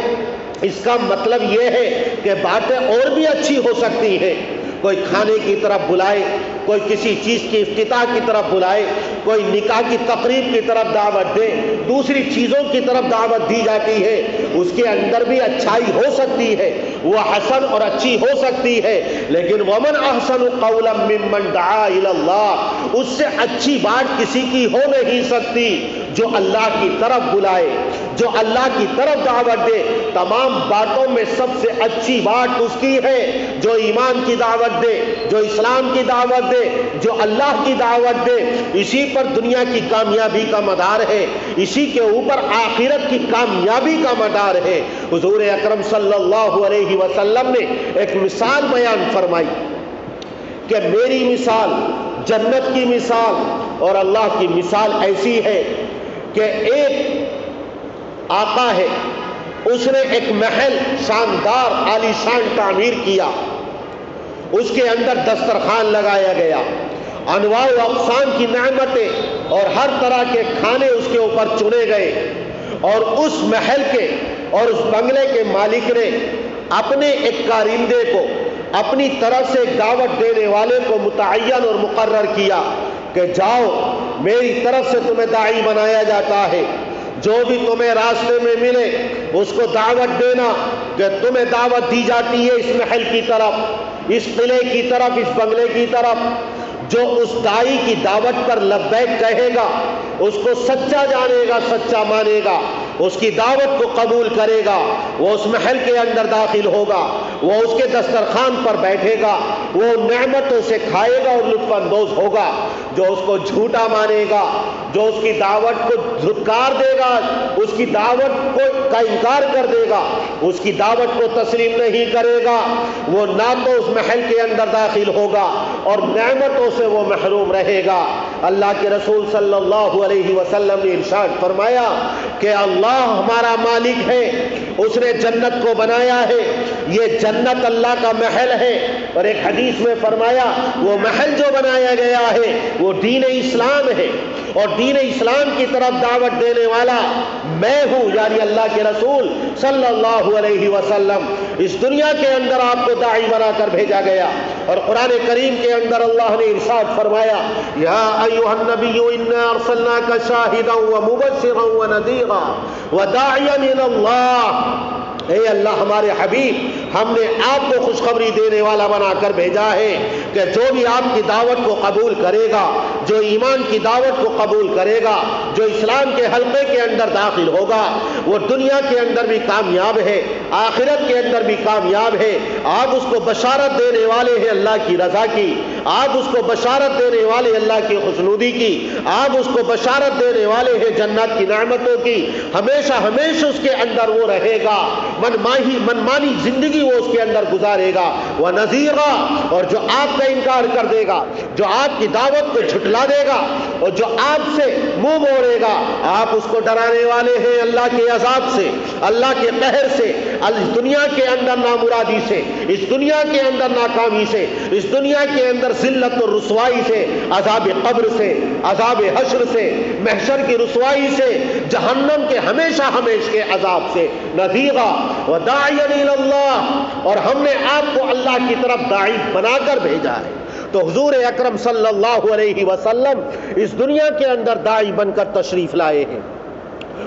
اس کا مطلب یہ ہے کہ باتیں اور بھی اچھی ہو سکتی ہیں۔ کوئی کھانے کی طرف بلائے، کوئی کسی چیز کی افتتاح کی طرف بلائے، کوئی نکاح کی تقریب کی طرف دعوت دے، دوسری چیزوں کی طرف دعوت دی جاتی ہے۔ اس کے اندر بھی اچھائی ہو سکتی ہے، وہ حسن اور اچھی ہو سکتی ہے۔ لیکن ومن احسن قولا ممن دعا اللہ اس سے اچھی بات کسی کی ہو نہیں سکتی۔ جو اللہ کی طرف بلائے، جو اللہ کی طرف دعوت دے، تمام باتوں میں سب سے اچھی بات اس کی ہے، جو ایمان کی دعوت دے، جو اسلام کی دعوت دے، جو اللہ کی دعوت دے۔ اسی پر دنیا کی کامیابی کا مدار ہے، اسی کے اوپر آخرت کی کامیابی کا مدار ہے۔ حضور اکرم صلی اللہ علیہ وسلم نے ایک مثال بیان فرمائی کہ میری مثال جنت کی مثال اور اللہ کی مثال ایسی ہے کہ ایک آقا ہے، اس نے ایک محل شاندار عالی شان تعمیر کیا۔ اس کے اندر دسترخوان لگایا گیا۔ انواع و اقسام کی نعمتیں اور ہر طرح کے کھانے اس کے اوپر چنے گئے۔ اور اس محل کے اور اس بنگلے کے مالک نے اپنے ایک کارندے کو اپنی طرف سے دعوت دینے والے کو متعین اور مقرر کیا کہ جاؤ میری طرف سے تمہیں داعی بنایا جاتا ہے۔ جو بھی تمہیں راستے میں ملے، اس کو دعوت دینا کہ تمہیں دعوت دی جاتی ہے اس محل کی طرف، اس قلعے کی طرف، اس بنگلے کی طرف۔ جو اس دائی کی دعوت پر لبیک کہے گا اس کو سچا جانے گا، سچا مانے گا۔ اس کی دعوت کو قبول کرے گا۔ وہ اس محل کے اندر داخل ہوگا۔ وہ اس کے دسترخوان پر بیٹھے گا۔ وہ نعمتوں سے کھائے گا اور لطف اندوز ہوگا۔ جو اس کو جھوٹا مانے گا، جو اس کی دعوت کو دھتکار دے گا، اس کی دعوت کو کا انکار کر دے گا۔ اس کی دعوت کو تسلیم نہیں کرے گا۔ وہ نہ تو اس محل کے اندر داخل ہوگا اور نعمتوں سے وہ محروم رہے گا۔ اللہ کے رسول صلی اللہ علیہ وسلم نے ارشاد فرمایا کہ اللہ ہمارا مالک ہے، اس نے جنت کو بنایا ہے۔ یہ جنت اللہ کا محل ہے۔ اور ایک حدیث میں فرمایا، وہ محل جو بنایا گیا ہے، وہ دین اسلام ہے۔ اور دین اسلام کی طرف دعوت دینے والا میں ہوں یعنی اللہ کے رسول صلی اللہ علیہ وسلم۔ اس دنیا کے اندر آپ کو داعی بنا کر بھیجا گیا۔ اور قرآن کریم کے اندر اللہ نے ارشاد فرمایا، یا ایوہ النبی، انا ارسلناک أرسلناك شاهدا ومبشرا ونذيرا وداعيا إلى الله. اے اللہ ہمارے حبیب، ہم نے آپ کو خوشخبری دینے والا بنا کر بھیجا ہے کہ جو بھی آپ کی دعوت کو قبول کرے گا، جو ایمان کی دعوت کو قبول کرے گا، جو اسلام کے حلقے کے اندر داخل ہوگا، وہ دنیا کے اندر بھی کامیاب ہے، آخرت کے اندر بھی کامیاب ہے۔ آپ اس کو بشارت دینے والے ہیں اللہ کی رضا کی، آپ اس کو بشارت دینے والے اللہ کی خوشنودی کی، آپ اس کو بشارت دینے والے ہیں جنت کی نعمتوں کی۔ ہمیشہ ہمیشہ اس کے اندر وہ رہے گا۔ من ماہی من مانی زندگی وہ اس کے اندر گزارے گا۔ وہ نذیرہ اور جو آپ کا انکار کر دے گا، جو آپ کی دعوت کو جھٹلا دے گا، اور جو آپ سے منہ موڑے گا، آپ اس کو ڈرانے والے ہیں اللہ کے عذاب سے، اللہ کے قہر سے، اس دنیا کے اندر نامرادی سے، اس دنیا کے اندر ناکامی سے، اس دنیا کے اندر ذلت و رسوائی سے، عذاب قبر سے، عذاب حشر سے، محشر کی رسوائی سے، جہنم کے ہمیشہ ہمیش کے عذاب سے۔ نذیرہ و اللہ۔ اور ہم نے آپ کو اللہ کی طرف داعی بنا کر بھیجا ہے۔ تو حضور اکرم صلی اللہ علیہ وسلم اس دنیا کے اندر داعی بن کر تشریف لائے ہیں۔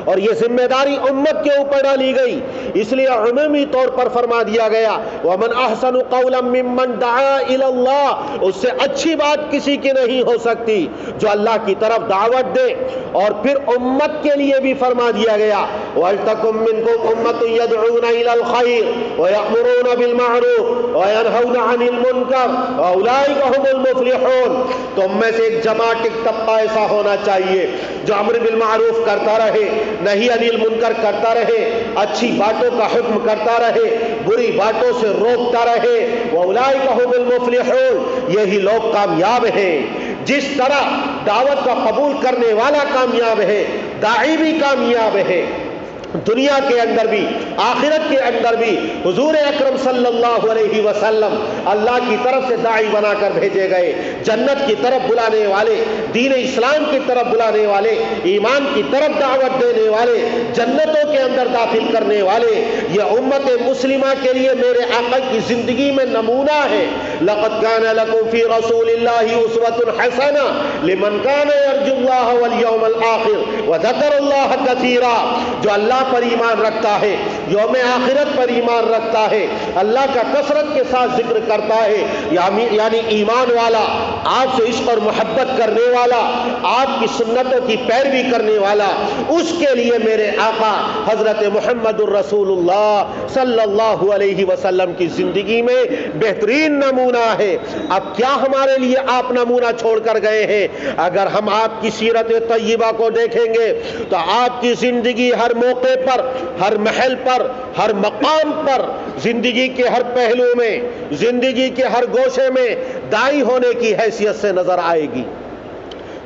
اور یہ ذمہ داری امت کے اوپر ڈالی گئی۔ اس لیے عمومی طور پر فرما دیا گیا، ومن احسن قولا ممن دعا الى اللہ اس سے اچھی بات کسی کی نہیں ہو سکتی جو اللہ کی طرف دعوت دے۔ اور پھر امت کے لیے بھی فرما دیا گیا، وَلْتَكُمْ مِنْكُمْ أُمَّةٌ يَدْعُونَ إِلَى الْخَيْرِ وَيَأْمُرُونَ بِالْمَعْرُوفِ وَيَنْهَوْنَ عَنِ الْمُنْكَرِ وَأُولَئِكَ هُمُ الْمُفْلِحُونَ۔ تم میں سے ایک جماعت ایک طبقہ ایسا ہونا چاہیے جو امر بالمعروف کرتا رہے۔ نہیں انیل منکر کرتا رہے، اچھی باتوں کا حکم کرتا رہے، بری باتوں سے روکتا رہے۔ وہ الائی کا حکم یہی لوگ کامیاب ہیں۔ جس طرح دعوت کا قبول کرنے والا کامیاب ہے، داعی بھی کامیاب ہے۔ دنیا کے اندر بھی، آخرت کے اندر بھی حضور اکرم صلی اللہ علیہ وسلم اللہ کی طرف سے داعی بنا کر بھیجے گئے، جنت کی طرف بلانے والے، دین اسلام کی طرف بلانے والے، ایمان کی طرف دعوت دینے والے، جنتوں کے اندر داخل کرنے والے، یہ امت مسلمہ کے لیے میرے آقا کی زندگی میں نمونہ ہے۔ لقد كان لكم في رسول الله اسوه حسنه لمن كان يرجو الله واليوم الاخر وذكر الله كثيرا. جو اللہ اللہ پر ایمان رکھتا ہے، یوم آخرت پر ایمان رکھتا ہے، اللہ کا کثرت کے ساتھ ذکر کرتا ہے۔ یعنی-, یعنی ایمان والا، آپ سے عشق اور محبت کرنے والا، آپ کی سنتوں کی پیروی کرنے والا۔ اس کے لیے میرے آقا حضرت محمد الرسول اللہ صلی اللہ علیہ وسلم کی زندگی میں بہترین نمونہ ہے۔ اب کیا ہمارے لیے آپ نمونہ چھوڑ کر گئے ہیں؟ اگر ہم آپ کی سیرت طیبہ کو دیکھیں گے، تو آپ کی زندگی ہر موقع پر، ہر محل پر، ہر مقام پر زندگی کے ہر پہلو میں، زندگی کے ہر گوشے میں دائی ہونے کی حیثیت سے نظر آئے گی۔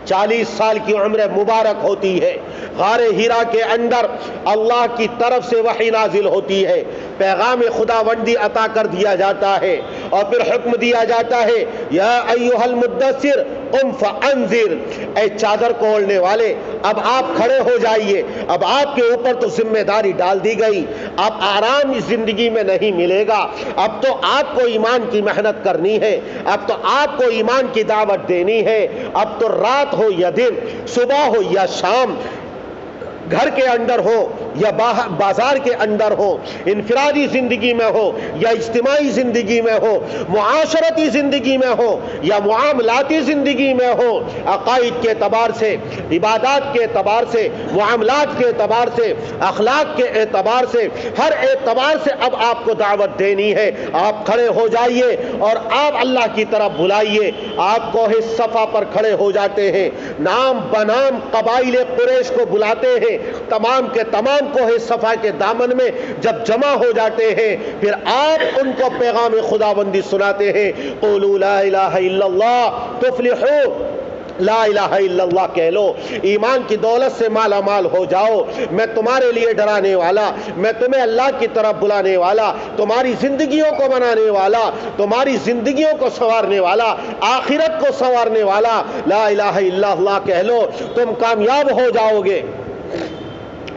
چالیس سال کی عمر مبارک ہوتی ہے۔ غار ہیرا کے اندر اللہ کی طرف سے وحی نازل ہوتی ہے۔ پیغام خدا وندی عطا کر دیا جاتا ہے اور پھر حکم دیا جاتا ہے، یا ایوہ المدثر، قم فانذر۔ اے چادر کو اڑنے والے، اب آپ کھڑے ہو جائیے۔ اب آپ کے اوپر تو ذمہ داری ڈال دی گئی۔ اب آرام اس زندگی میں نہیں ملے گا۔ اب تو آپ کو ایمان کی محنت کرنی ہے۔ اب تو آپ کو ایمان کی دعوت دینی ہے۔ اب تو رات ہو یا دن صبح ہو یا شام گھر کے اندر ہو یا بازار کے اندر ہو، انفرادی زندگی میں ہو، یا اجتماعی زندگی میں ہو، معاشرتی زندگی میں ہو، یا معاملاتی زندگی میں ہو، عقائد کے اعتبار سے، عبادات کے اعتبار سے، معاملات کے اعتبار سے، اخلاق کے اعتبار سے، ہر اعتبار سے اب آپ کو دعوت دینی ہے۔ آپ کھڑے ہو جائیے اور آپ اللہ کی طرف بلائیے۔ آپ کو صفا پر کھڑے ہو جاتے ہیں۔ نام بنام قبائل قریش کو بلاتے ہیں۔ تمام کے تمام کو صفا کے دامن میں، جب جمع ہو جاتے ہیں، پھر آپ ان کو پیغام خدا بندی سناتے ہیں۔ قولوا لا الہ الا اللہ، تفلحو، لا الہ الا اللہ کہہ لو۔ ایمان کی دولت سے مالا مال ہو جاؤ۔ میں تمہارے لیے ڈرانے والا، میں تمہیں اللہ کی طرف بلانے والا، تمہاری زندگیوں کو بنانے والا، تمہاری زندگیوں کو سنوارنے والا، آخرت کو سنوارنے والا۔ لا الہ الا اللہ کہہ لو، تم کامیاب ہو جاؤ گے۔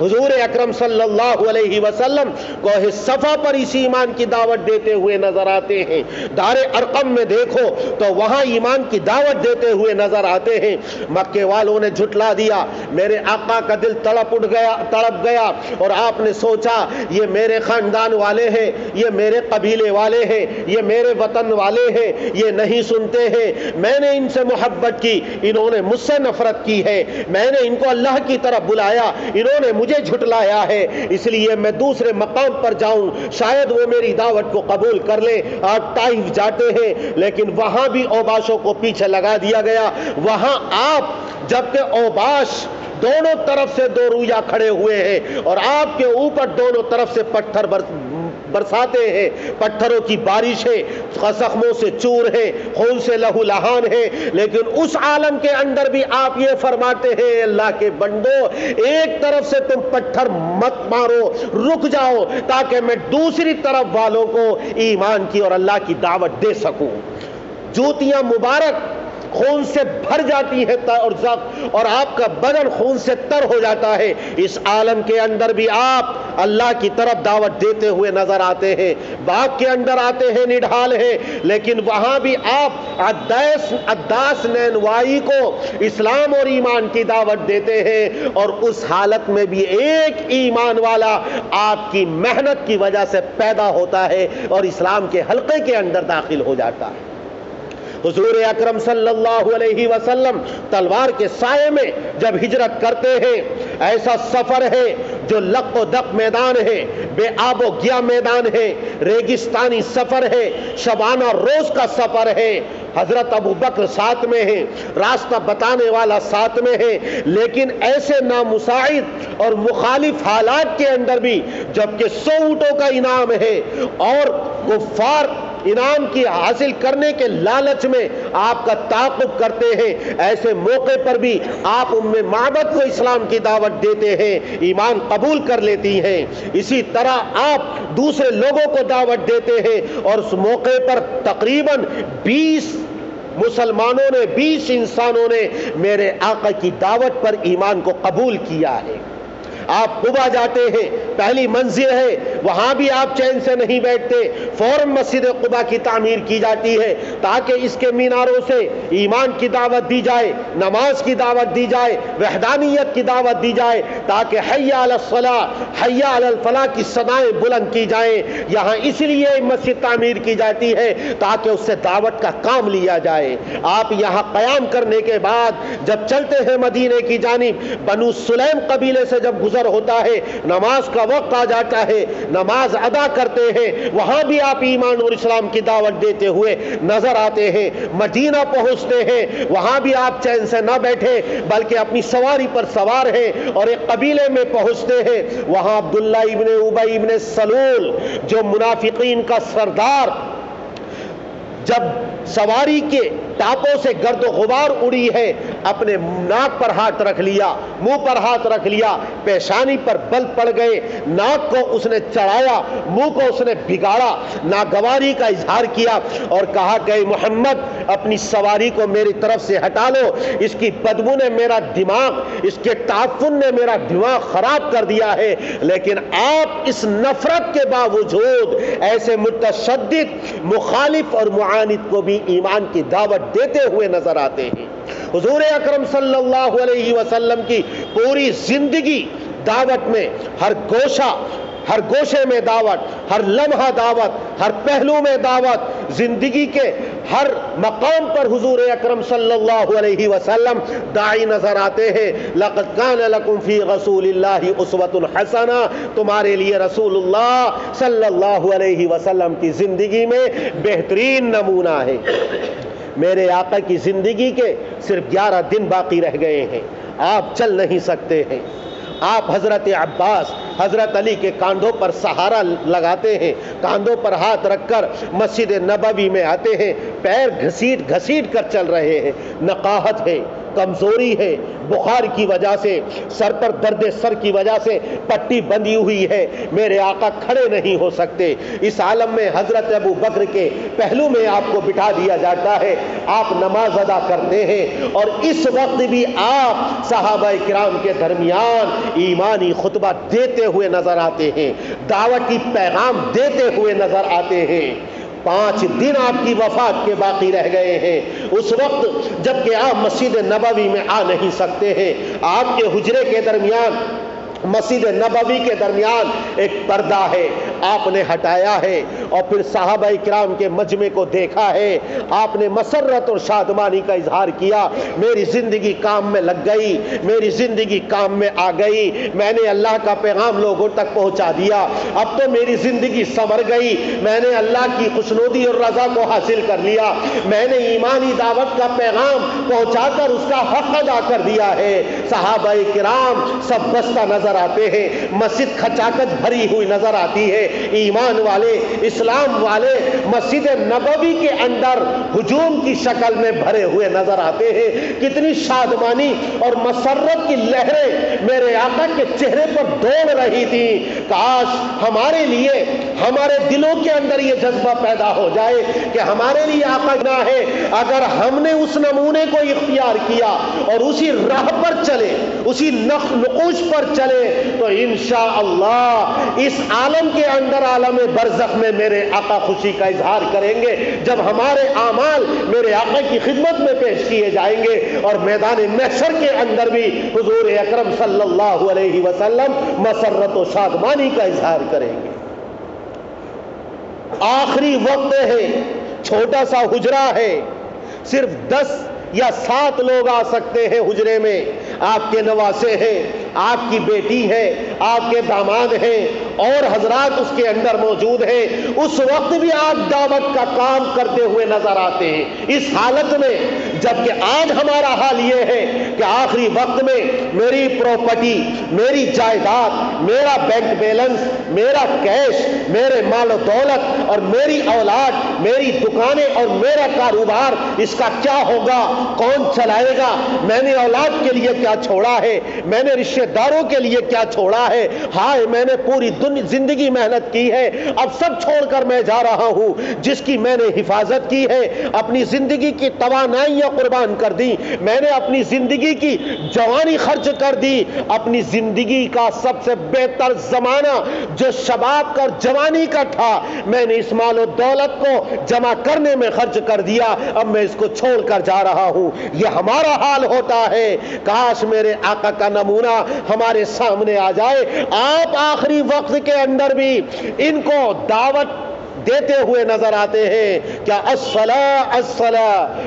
حضور اکرم صلی اللہ علیہ وسلم کوہ صفا پر اسی ایمان کی دعوت دیتے ہوئے نظر آتے ہیں۔ دار ارقم میں دیکھو تو وہاں ایمان کی دعوت دیتے ہوئے نظر آتے ہیں۔ مکے والوں نے جھٹلا دیا، میرے آقا کا دل تڑپ اٹھ گیا، تڑپ گیا اور آپ نے سوچا، یہ میرے خاندان والے ہیں، یہ میرے قبیلے والے ہیں، یہ میرے وطن والے ہیں، یہ نہیں سنتے ہیں۔ میں نے ان سے محبت کی، انہوں نے مجھ سے نفرت کی ہے۔ میں نے ان کو اللہ کی طرف بلایا، انہوں نے مجھے جھٹلایا ہے، اس لیے میں دوسرے مقام پر جاؤں۔ شاید وہ میری دعوت کو قبول کر لے۔ آج طائف جاتے ہیں، لیکن وہاں بھی اوباشوں کو پیچھے لگا دیا گیا۔ وہاں آپ جبکہ اوباش دونوں طرف سے دو رویا کھڑے ہوئے ہیں اور آپ کے اوپر دونوں طرف سے پتھر برساتے ہیں، پتھروں کی بارشیں زخموں سے چور ہے خون سے لہو لہان ہے لیکن اس عالم کے اندر بھی آپ یہ فرماتے ہیں، اللہ کے بندو، ایک طرف سے تم پتھر مت مارو، رک جاؤ، تاکہ میں دوسری طرف والوں کو ایمان کی اور اللہ کی دعوت دے سکوں۔ جوتیاں مبارک خون سے بھر جاتی ہے اور اور آپ کا بدن خون سے تر ہو جاتا ہے۔ اس عالم کے اندر بھی آپ اللہ کی طرف دعوت دیتے ہوئے نظر آتے ہیں۔ باغ کے اندر آتے ہیں، نڈھال ہے لیکن وہاں بھی آپ اداس نینوائی کو اسلام اور ایمان کی دعوت دیتے ہیں۔ اور اس حالت میں بھی ایک ایمان والا آپ کی محنت کی وجہ سے پیدا ہوتا ہے اور اسلام کے حلقے کے اندر داخل ہو جاتا ہے۔ حضور اکرم صلی اللہ علیہ وسلم تلوار کے سائے میں جب ہجرت کرتے ہیں، ایسا سفر ہے جو لق و دق میدان ہے، بے آب و گیا میدان ہے، ریگستانی سفر ہے، شبانہ روز کا سفر ہے۔ حضرت ابو بکر ساتھ میں ہیں، راستہ بتانے والا ساتھ میں ہے لیکن ایسے نامساعد اور مخالف حالات کے اندر بھی جبکہ سو اونٹوں کا انعام ہے اور کفار انعام کی حاصل کرنے کے لالچ میں آپ کا تعاقب کرتے ہیں، ایسے موقع پر بھی آپ ام معبد کو اسلام کی دعوت دیتے ہیں، ایمان قبول کر لیتی ہیں۔ اسی طرح آپ دوسرے لوگوں کو دعوت دیتے ہیں اور اس موقع پر تقریباً بیس مسلمانوں نے، بیس انسانوں نے میرے آقا کی دعوت پر ایمان کو قبول کیا ہے۔ آپ قبا جاتے ہیں، پہلی منزل ہے، وہاں بھی آپ چین سے نہیں بیٹھتے، فوراً مسجد قبا کی تعمیر کی جاتی ہے، تاکہ اس کے میناروں سے ایمان کی دعوت دی جائے، نماز کی دعوت دی جائے، وحدانیت کی دعوت دی جائے، تاکہ حیا الصلاح حیا الفلاح کی صدائیں بلند کی جائیں۔ یہاں اس لیے مسجد تعمیر کی جاتی ہے تاکہ اس سے دعوت کا کام لیا جائے۔ آپ یہاں قیام کرنے کے بعد جب چلتے ہیں مدینے کی جانب، بنو سلیم قبیلے سے جب گزر گزر ہوتا ہے نماز کا وقت آ جاتا ہے نماز ادا کرتے ہیں، وہاں بھی آپ ایمان اور اسلام کی دعوت دیتے ہوئے نظر آتے ہیں، مدینہ پہنچتے ہیں، وہاں بھی آپ چین سے نہ بیٹھے بلکہ اپنی سواری پر سوار ہیں اور ایک قبیلے میں پہنچتے ہیں۔ وہاں عبداللہ ابن عبی ابن سلول، جو منافقین کا سردار، جب سواری کے ٹاپوں سے گرد و غبار اڑی ہے، اپنے ناک پر ہاتھ رکھ لیا، منہ پر ہاتھ رکھ لیا، پیشانی پر بل پڑ گئے، ناک کو اس نے چڑھایا، منہ کو اس نے بگاڑا ناگواری کا اظہار کیا اور کہا کہ محمد، اپنی سواری کو میری طرف سے ہٹا لو، اس کی بدبو نے میرا دماغ، اس کے تعفن نے میرا دماغ خراب کر دیا ہے، لیکن آپ اس نفرت کے باوجود ایسے متشدد مخالف اور معاند کو بھی ایمان کی دعوت دیتے ہوئے نظر آتے ہیں۔ حضور اکرم صلی اللہ علیہ وسلم کی پوری زندگی دعوت میں، ہر گوشہ، ہر گوشے میں دعوت، ہر لمحہ دعوت، ہر پہلو میں دعوت، زندگی کے ہر مقام پر حضور اکرم صلی اللہ علیہ وسلم دائی نظر آتے ہیں۔ لَقَدْ كَانَ لَكُمْ فِي رَسُولِ اللَّهِ عُسْوَةٌ حَسَنَةٌ تمہارے لیے رسول اللہ صلی اللہ علیہ وسلم کی زندگی میں بہترین نمونہ ہے۔ میرے آقا کی زندگی کے صرف گیارہ دن باقی رہ گئے ہیں۔ آپ چل نہیں سکتے ہیں۔ آپ حضرت عباس، حضرت علی کے کاندھوں پر سہارا لگاتے ہیں۔ کاندھوں پر ہاتھ رکھ کر مسجد نبوی میں آتے ہیں۔ پیر گھسیٹ گھسیٹ کر چل رہے ہیں۔ نقاہت ہے۔ کمزوری ہے بخار کی وجہ سے، سر پر درد سر کی وجہ سے پٹی بندی ہوئی ہے۔ میرے آقا کھڑے نہیں ہو سکتے۔ اس عالم میں حضرت ابو بکر کے پہلو میں آپ کو بٹھا دیا جاتا ہے۔ آپ نماز ادا کرتے ہیں اور اس وقت بھی آپ صحابہ کرام کے درمیان ایمانی خطبہ دیتے ہوئے نظر آتے ہیں۔ دعوتی پیغام دیتے ہوئے نظر آتے ہیں۔ پانچ دن آپ کی وفات کے باقی رہ گئے ہیں۔ اس وقت جبکہ آپ مسجد نبوی میں آ نہیں سکتے ہیں۔ آپ کے حجرے کے درمیان، مسجد نبوی کے درمیان ایک پردہ ہے۔ آپ نے ہٹایا ہے اور پھر صحابہ کرام کے مجمع کو دیکھا ہے۔ آپ نے مسرت اور شادمانی کا اظہار کیا۔ میری زندگی کام میں لگ گئی۔ میری زندگی کام میں آ گئی۔ میں نے اللہ کا پیغام لوگوں تک پہنچا دیا۔ اب تو میری زندگی سمر گئی۔ میں نے اللہ کی خوشنودی اور رضا کو حاصل کر لیا۔ میں نے ایمانی دعوت کا پیغام پہنچا کر اس کا حق ادا کر دیا ہے۔ صحابہ کرام سب بستہ نظر آتے ہیں۔ مسجد کھچاکچ بھری ہوئی نظر آتی ہے۔ ایمان والے، اسلام والے مسجد نبوی کے اندر ہجوم کی شکل میں بھرے ہوئے نظر آتے ہیں۔ کتنی شادمانی اور مسرت کی لہریں میرے آقا کے چہرے پر دوڑ رہی تھی کاش ہمارے لیے، ہمارے دلوں کے اندر یہ جذبہ پیدا ہو جائے کہ ہمارے لیے آقا نہ ہے۔ اگر ہم نے اس نمونے کو اختیار کیا اور اسی راہ پر چلے، اسی نقوش پر چلے، تو انشاءاللہ اس عالم کے اندر اندر عالم برزخ میں میرے آقا خوشی کا اظہار کریں گے، جب ہمارے اعمال میرے آقا کی خدمت میں پیش کیے جائیں گے اور میدان محشر کے اندر بھی حضور اکرم صلی اللہ علیہ وسلم مسرت و شادمانی کا اظہار کریں گے۔ آخری وقت ہے، چھوٹا سا حجرہ ہے، صرف دس یا سات لوگ آ سکتے ہیں حجرے میں۔ آپ کے نواسے ہیں آپ کی بیٹی ہے، آپ کے داماد ہیں اور حضرات اس کے اندر موجود ہیں۔ اس وقت بھی آپ دعوت کا کام کرتے ہوئے نظر آتے ہیں۔ اس حالت میں جبکہ آج ہمارا حال یہ ہے کہ آخری وقت میں میری پراپرٹی، میری جائیداد، میرا بینک بیلنس، میرا کیش، میرے مال و دولت اور میری اولاد، میری دکانیں اور میرا کاروبار، اس کا کیا ہوگا؟ کون چلائے گا؟ میں نے اولاد کے لیے کیا چھوڑا ہے؟ میں نے رشتے داروں کے لیے کیا چھوڑا ہے؟ ہائے، میں نے پوری زندگی محنت کی ہے۔ اب سب چھوڑ کر میں جا رہا ہوں، جس کی میں نے حفاظت کی ہے۔ اپنی زندگی کی توانائیاں قربان کر دی میں نے اپنی زندگی کی جوانی خرچ کر دی۔ اپنی زندگی کا سب سے بہتر زمانہ جو شباب کا جوانی کا تھا، میں نے اس مال و دولت کو جمع کرنے میں خرچ کر دیا۔ اب میں اس کو چھوڑ کر جا رہا ہوں۔ یہ ہمارا حال ہوتا ہے۔ کاش میرے آقا کا نمونہ ہمارے سامنے آ جائے۔ آپ آخری وقت کے اندر بھی ان کو دعوت دیتے ہوئے نظر آتے ہیں کیا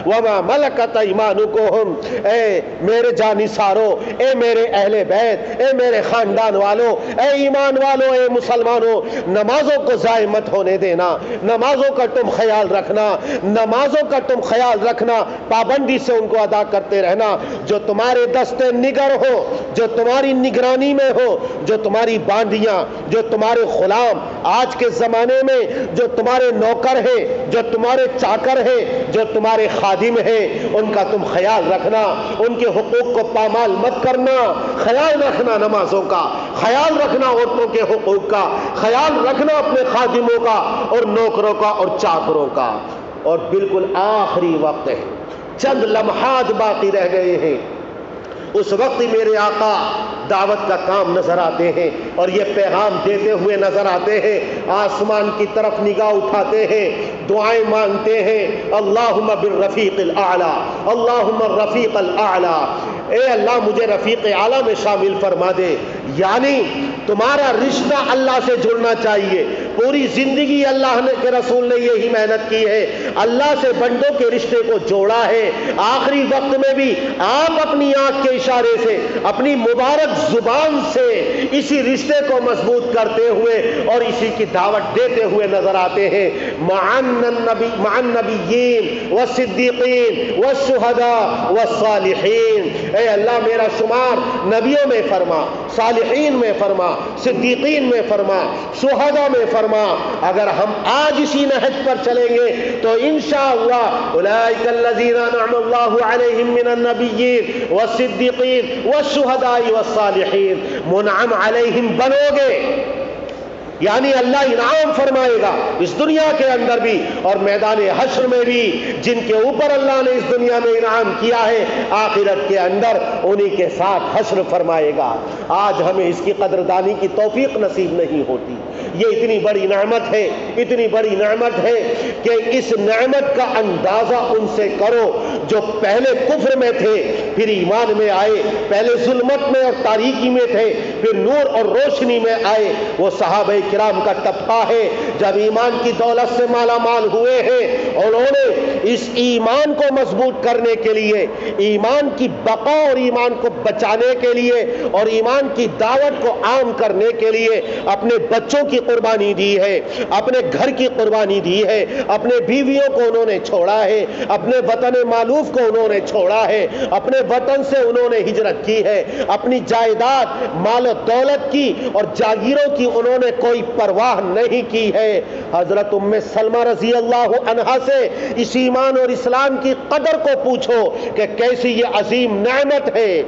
وما ملکت ایمانکم؟ اے میرے جانی سارو، اے میرے اہل بیت، اے میرے خاندان والو، اے ایمان والو، اے مسلمانوں، نمازوں کو ضائع مت ہونے دینا، نمازوں کا تم خیال رکھنا، نمازوں کا تم خیال رکھنا، پابندی سے ان کو ادا کرتے رہنا، جو تمہارے دستے نگر ہو، جو تمہاری نگرانی میں ہو، جو تمہاری باندیاں جو تمہارے غلام آج کے زمانے میں، جو تمہارے نوکر ہیں، جو تمہارے چاکر ہیں، جو تمہارے خادم ہیں، ان کا تم خیال رکھنا، ان کے حقوق کو پامال مت کرنا، خیال رکھنا نمازوں کا، خیال رکھنا عورتوں کے حقوق کا، خیال رکھنا اپنے خادموں کا اور نوکروں کا اور چاکروں کا۔ اور بالکل آخری وقت ہے۔ چند لمحات باقی رہ گئے ہیں۔ اس وقت ہی میرے آقا دعوت کا کام نظر آتے ہیں اور یہ پیغام دیتے ہوئے نظر آتے ہیں۔ آسمان کی طرف نگاہ اٹھاتے ہیں، دعائیں مانگتے ہیں۔ اللہم بالرفیق الاعلا اللہم الرفیق الاعلا اے اللہ، مجھے رفیق اعلیٰ میں شامل فرما دے۔ یعنی تمہارا رشتہ اللہ سے جڑنا چاہیے۔ پوری زندگی اللہ نے، کے رسول نے یہی محنت کی ہے۔ اللہ سے بندوں کے رشتے کو جوڑا ہے۔ آخری وقت میں بھی آپ اپنی آنکھ کے اشارے سے، اپنی مبارک زبان سے اسی رشتے کو مضبوط کرتے ہوئے اور اسی کی دعوت دیتے ہوئے نظر آتے ہیں۔ معن النبی، معن نبیین والصدیقین والشہداء والصالحین۔ اے اللہ میرا شمار، نبیوں میں فرما، صالحین میں فرما، صدیقین میں فرما، شہداء میں فرما۔ اگر ہم آج اسی نہج پر چلیں گے تو انشاءاللہ اولئک الذین انعم اللہ علیہم من النبیین والصدیقین والصديقين والشهداء والصالحين. منعم عليهم بنوغي. یعنی اللہ انعام فرمائے گا اس دنیا کے اندر بھی اور میدان حشر میں بھی جن کے اوپر اللہ نے اس دنیا میں انعام کیا ہے، آخرت کے اندر انہی کے ساتھ حشر فرمائے گا۔ آج ہمیں اس کی قدردانی کی توفیق نصیب نہیں ہوتی۔ یہ اتنی بڑی نعمت ہے، اتنی بڑی نعمت ہے کہ اس نعمت کا اندازہ ان سے کرو جو پہلے کفر میں تھے، پھر ایمان میں آئے، پہلے ظلمت میں اور تاریکی میں تھے، پھر نور اور روشنی میں آئے۔ وہ صحابہ کرام کا طبقہ ہے، جب ایمان کی دولت سے مالا مال ہوئے ہیں، انہوں نے اس ایمان کو مضبوط کرنے کے لیے، ایمان کی بقا اور ایمان کو بچانے کے لیے اور ایمان کی دعوت کو عام کرنے کے لیے اپنے بچوں کی قربانی دی ہے، اپنے گھر کی قربانی دی ہے، اپنے بیویوں کو انہوں نے چھوڑا ہے، اپنے وطن معلوف کو انہوں نے چھوڑا ہے، اپنے وطن سے انہوں نے ہجرت کی ہے، اپنی جائیداد، مال و دولت کی اور جاگیروں کی انہوں نے کوئی کوئی پرواہ نہیں کی ہے۔ حضرت ام سلمہ رضی اللہ عنہ سے اس ایمان اور اسلام کی قدر کو پوچھو کہ کیسی یہ عظیم نعمت ہے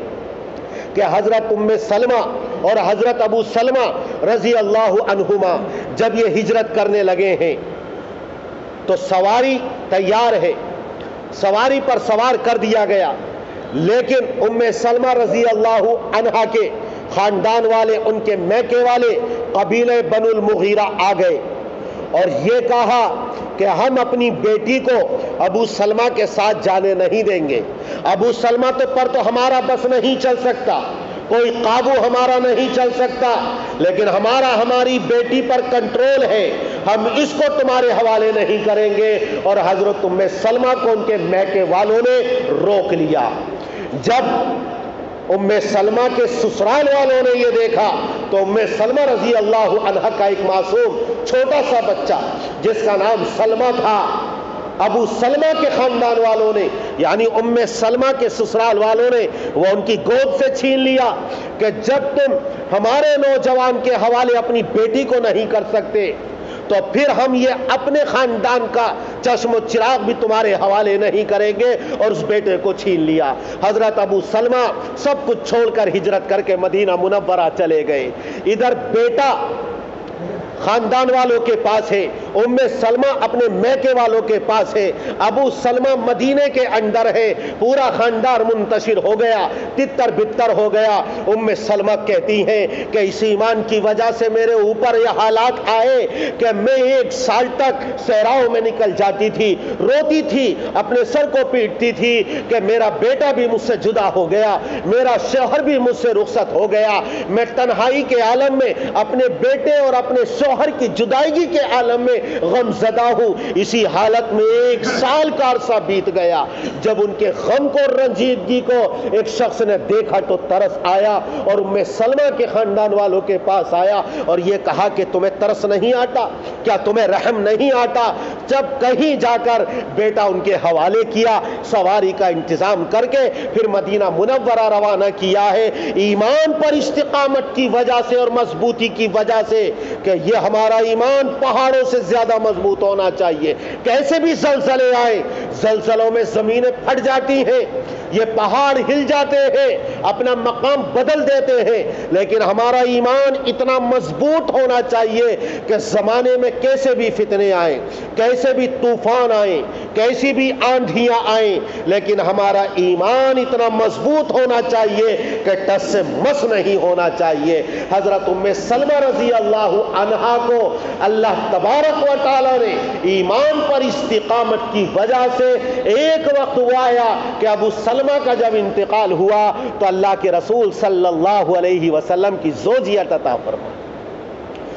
کہ حضرت ام سلمہ اور حضرت ابو سلمہ رضی اللہ عنہما جب یہ ہجرت کرنے لگے ہیں تو سواری تیار ہے۔ سواری پر سوار کر دیا گیا۔ لیکن ام سلمہ رضی اللہ عنہ کے خاندان والے، ان کے میکے والے قبیل بن المغیرہ آ گئے۔ اور یہ کہا کہ ہم اپنی بیٹی کو ابو سلمہ کے ساتھ جانے نہیں دیں گے۔ ابو سلمہ تو پر تو ہمارا بس نہیں چل سکتا، کوئی قابو ہمارا نہیں چل سکتا، لیکن ہمارا، ہماری بیٹی پر کنٹرول ہے۔ ہم اس کو تمہارے حوالے نہیں کریں گے۔ اور حضرت ام سلمہ کو ان کے میکے والوں نے روک لیا۔ جب ام سلمہ کے سسرال والوں نے یہ دیکھا تو ام سلمہ رضی اللہ عنہ کا ایک معصوم چھوٹا سا بچہ جس کا نام سلمہ تھا، ابو سلمہ کے خاندان والوں نے یعنی ام سلمہ کے سسرال والوں نے وہ ان کی گود سے چھین لیا کہ جب تم ہمارے نوجوان کے حوالے اپنی بیٹی کو نہیں کر سکتے تو پھر ہم یہ اپنے خاندان کا چشم و چراغ بھی تمہارے حوالے نہیں کریں گے اور اس بیٹے کو چھین لیا۔ حضرت ابو سلمہ سب کچھ چھوڑ کر ہجرت کر کے مدینہ منورہ چلے گئے۔ ادھر بیٹا خاندان والوں کے پاس ہے، ام سلمہ اپنے میکے والوں کے پاس ہے۔ ابو سلمہ مدینے کے اندر ہے، پورا خاندان منتشر ہو گیا، تتر بتر ہو گیا۔ ام سلمہ کہتی ہیں کہ اس ایمان کی وجہ سے میرے اوپر یہ حالات آئے کہ میں ایک سال تک سہراؤں میں نکل جاتی تھی، روتی تھی، اپنے سر کو پیٹتی تھی کہ میرا بیٹا بھی مجھ سے جدا ہو گیا، میرا شوہر بھی مجھ سے رخصت ہو گیا۔ میں تنہائی کے عالم میں اپنے بیٹے اور اپنے شوہر شوہر کی جدائیگی کے عالم میں غم زدہ ہوں۔ اسی حالت میں ایک سال کا عرصہ بیت گیا۔ جب ان کے غم کو رنجیدگی کو ایک شخص نے دیکھا تو ترس آیا اور ام سلمہ کے خاندان والوں کے پاس آیا اور یہ کہا کہ تمہیں ترس نہیں آتا، کیا تمہیں رحم نہیں آتا؟ جب کہیں جا کر بیٹا ان کے حوالے کیا، سواری کا انتظام کر کے پھر مدینہ منورہ روانہ کیا ہے۔ ایمان پر استقامت کی وجہ سے اور مضبوطی کی وجہ سے کہ یہ ہمارا ایمان پہاڑوں سے زیادہ مضبوط ہونا چاہیے۔ کیسے بھی زلزلے آئے، زلزلوں میں زمینیں پھٹ جاتی ہیں، یہ پہاڑ ہل جاتے ہیں، اپنا مقام بدل دیتے ہیں۔ لیکن ہمارا ایمان اتنا مضبوط ہونا چاہیے کہ زمانے میں کیسے بھی فتنے آئیں، کیسے بھی طوفان آئیں، کیسی بھی آندھیاں آئیں، لیکن ہمارا ایمان اتنا مضبوط ہونا چاہیے کہ ٹس سے مس نہیں ہونا چاہیے۔ حضرت ام سلمہ رضی اللہ عنہ عنہا کو اللہ تبارک و تعالی نے ایمان پر استقامت کی وجہ سے ایک وقت وہ آیا کہ ابو سلمہ کا جب انتقال ہوا تو اللہ کے رسول صلی اللہ علیہ وسلم کی زوجیت عطا فرما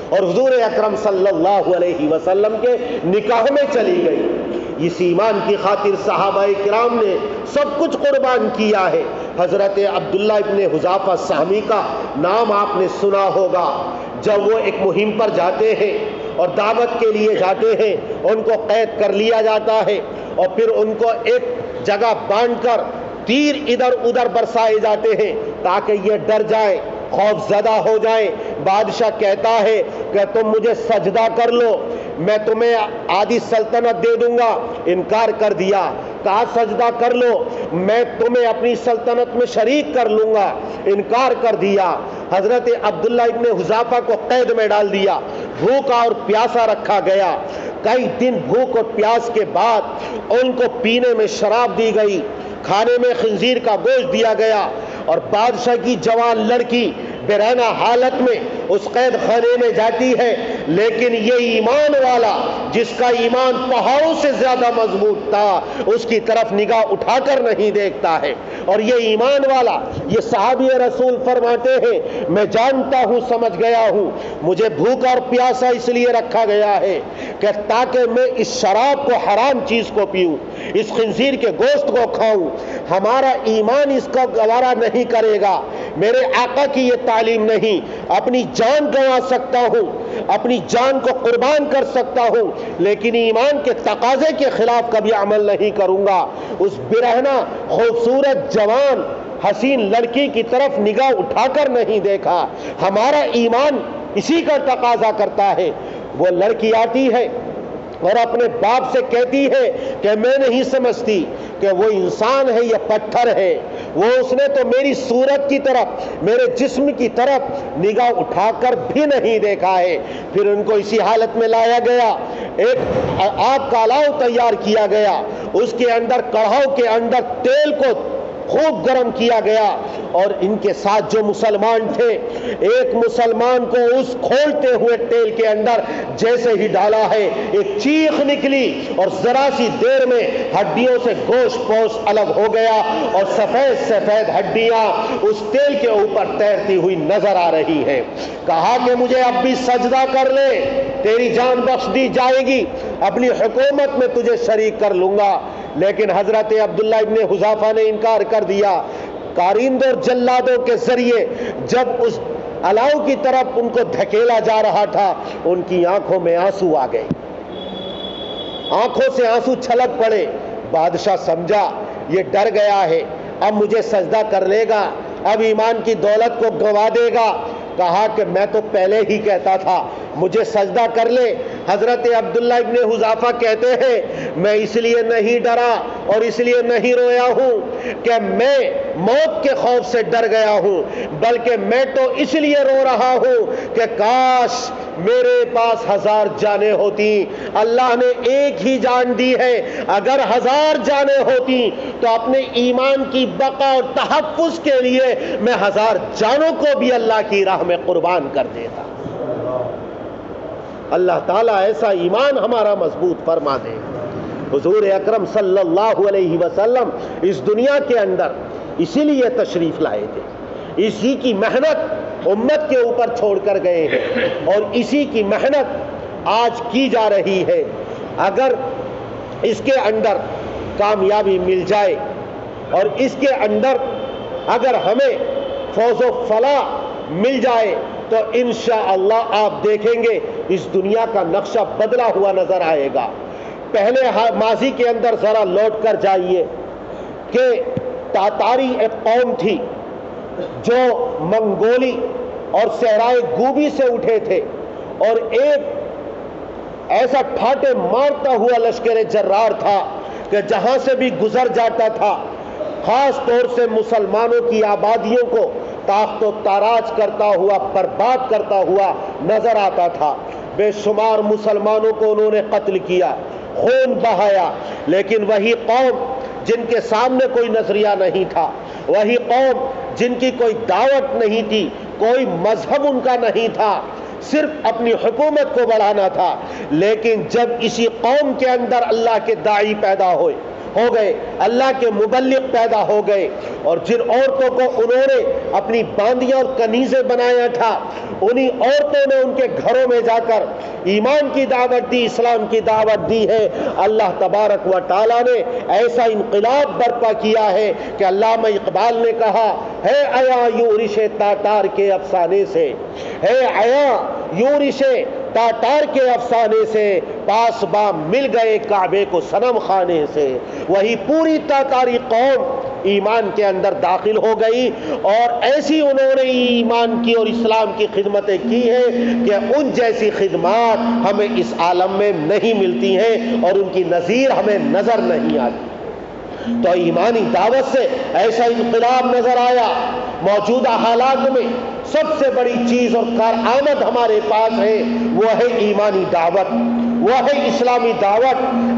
اور حضور اکرم صلی اللہ علیہ وسلم کے نکاح میں چلی گئی۔ اس ایمان کی خاطر صحابہ کرام نے سب کچھ قربان کیا ہے۔ حضرت عبداللہ ابن حضافہ سامی کا نام آپ نے سنا ہوگا۔ جب وہ ایک مہم پر جاتے ہیں اور دعوت کے لیے جاتے ہیں، ان کو قید کر لیا جاتا ہے اور پھر ان کو ایک جگہ باندھ کر تیر ادھر ادھر برسائے جاتے ہیں تاکہ یہ ڈر جائے خوف زدہ ہو جائیں۔ بادشاہ کہتا ہے کہ تم مجھے سجدہ کر لو، میں تمہیں آدھی سلطنت دے دوں گا۔ انکار کر دیا۔ کہا، سجدہ کر لو، میں تمہیں اپنی سلطنت میں شریک کر لوں گا۔ انکار کر دیا۔ حضرت عبداللہ ابن حذافہ کو قید میں ڈال دیا۔ بھوکا اور پیاسا رکھا گیا۔ کئی دن بھوک اور پیاس کے بعد ان کو پینے میں شراب دی گئی۔ کھانے میں خنزیر کا گوشت دیا گیا۔ اور بادشاہ کی جوان لڑکی بیرانہ حالت میں اس قید خانے میں جاتی ہے، لیکن یہ ایمان والا جس کا ایمان پہاڑوں سے زیادہ مضبوط تھا، اس کی طرف نگاہ اٹھا کر نہیں دیکھتا ہے۔ اور یہ ایمان والا، یہ صحابی رسول فرماتے ہیں، میں جانتا ہوں، سمجھ گیا ہوں۔ مجھے بھوک اور پیاسا اس لیے رکھا گیا ہے کہ تاکہ میں اس شراب کو، حرام چیز کو پیوں، اس خنزیر کے گوشت کو کھاؤں۔ ہمارا ایمان اس کا گوارا نہیں کرے گا۔ میرے آقا کی یہ تعلیم نہیں۔ اپنی جان گوا سکتا ہوں۔ اپنی جان کو قربان کر سکتا ہوں۔ لیکن ایمان کے تقاضے کے خلاف کبھی عمل نہیں کروں گا۔ اس برہنا خوبصورت جوان، حسین لڑکی کی طرف نگاہ اٹھا کر نہیں دیکھا۔ ہمارا ایمان اسی کا تقاضا کرتا ہے۔ وہ لڑکی آتی ہے۔ اور اپنے باپ سے کہتی ہے کہ میں نہیں سمجھتی کہ وہ انسان ہے یا پتھر ہے۔ وہ اس نے تو میری صورت کی طرف، میرے جسم کی طرف نگاہ اٹھا کر بھی نہیں دیکھا ہے۔ پھر ان کو اسی حالت میں لایا گیا۔ ایک آگ کا الاؤ تیار کیا گیا۔ اس کے اندر کڑھاؤ کے اندر تیل کو خوب گرم کیا گیا اور ان کے ساتھ جو مسلمان تھے، ایک مسلمان کو اس کھولتے ہوئے تیل کے اندر جیسے ہی ڈالا ہے، ایک چیخ نکلی اور ذرا سی دیر میں ہڈیوں سے گوشت پوش الگ ہو گیا اور سفید سفید ہڈیاں اس تیل کے اوپر تیرتی ہوئی نظر آ رہی ہے کہا کہ مجھے اب بھی سجدہ کر لے، تیری جان بخش دی جائے گی، اپنی حکومت میں تجھے شریک کر لوں گا۔ لیکن حضرت عبداللہ ابن حذافہ نے انکار کر دیا کارندوں اور جلادوں کے ذریعے جب اس الاؤ کی طرف ان کو دھکیلا جا رہا تھا، ان کی آنکھوں میں آنسو آ گئے۔ آنکھوں سے آنسو چھلک پڑے۔ بادشاہ سمجھا، یہ ڈر گیا ہے۔ اب مجھے سجدہ کر لے گا۔ اب ایمان کی دولت کو گوا دے گا۔ کہا کہ میں تو پہلے ہی کہتا تھا، مجھے سجدہ کر لے۔ حضرت عبداللہ ابن حذافہ کہتے ہیں، میں اس لیے نہیں ڈرا اور اس لیے نہیں رویا ہوں کہ میں موت کے خوف سے ڈر گیا ہوں، بلکہ میں تو اس لیے رو رہا ہوں کہ کاش میرے پاس ہزار جانیں ہوتی۔ اللہ نے ایک ہی جان دی ہے، اگر ہزار جانیں ہوتی تو اپنے ایمان کی بقا اور تحفظ کے لیے میں ہزار جانوں کو بھی اللہ کی راہ میں قربان کر دیتا۔ اللہ تعالیٰ ایسا ایمان ہمارا مضبوط فرما دے۔ حضور اکرم صلی اللہ علیہ وسلم اس دنیا کے اندر اسی لیے تشریف لائے تھے۔ اسی کی محنت امت کے اوپر چھوڑ کر گئے ہیں اور اسی کی محنت آج کی جا رہی ہے۔ اگر اس کے اندر کامیابی مل جائے اور اس کے اندر اگر ہمیں فوز و فلاح مل جائے تو انشاءاللہ آپ دیکھیں گے اس دنیا کا نقشہ بدلا ہوا نظر آئے گا۔ پہلے ماضی کے اندر ذرا لوٹ کر جائیے کہ تاتاری ایک قوم تھی جو منگولی اور صحرائے گوبی سے اٹھے تھے اور ایک ایسا ٹھاٹے مارتا ہوا لشکر جرار تھا کہ جہاں سے بھی گزر جاتا تھا، خاص طور سے مسلمانوں کی آبادیوں کو تاخت و تاراج کرتا ہوا، برباد کرتا ہوا نظر آتا تھا۔ بے شمار مسلمانوں کو انہوں نے قتل کیا، خون بہایا، لیکن وہی قوم جن کے سامنے کوئی نظریہ نہیں تھا، وہی قوم جن کی کوئی دعوت نہیں تھی، کوئی مذہب ان کا نہیں تھا، صرف اپنی حکومت کو بڑھانا تھا، لیکن جب اسی قوم کے اندر اللہ کے دائی پیدا ہوئے ہو گئے، اللہ کے مبلغ پیدا ہو گئے۔ اور جن عورتوں کو انہوں نے اپنی باندیاں اور کنیزیں بنایا تھا۔ انہی عورتوں نے ان کے گھروں میں جا کر ایمان کی دعوت دی، اسلام کی دعوت دی ہے۔ اللہ تبارک و تعالیٰ نے ایسا انقلاب برپا کیا ہے کہ علامہ اقبال نے کہا، ہے ایا یورش تاتار کے افسانے سے، ہے ایا یورش تاتار کے افسانے سے پاس با مل گئے کعبے کو سنم خانے سے۔ وہی پوری تاتاری قوم ایمان کے اندر داخل ہو گئی اور ایسی انہوں نے ایمان کی اور اسلام کی خدمتیں کی ہیں کہ ان جیسی خدمات ہمیں اس عالم میں نہیں ملتی ہیں اور ان کی نظیر ہمیں نظر نہیں آتی۔ تو ایمانی دعوت سے ایسا انقلاب نظر آیا، موجودہ حالات میں سب سے بڑی چیز اور کارآمد ہمارے پاس ہے، وہ ہے ایمانی دعوت، وہ ہے اسلامی دعوت۔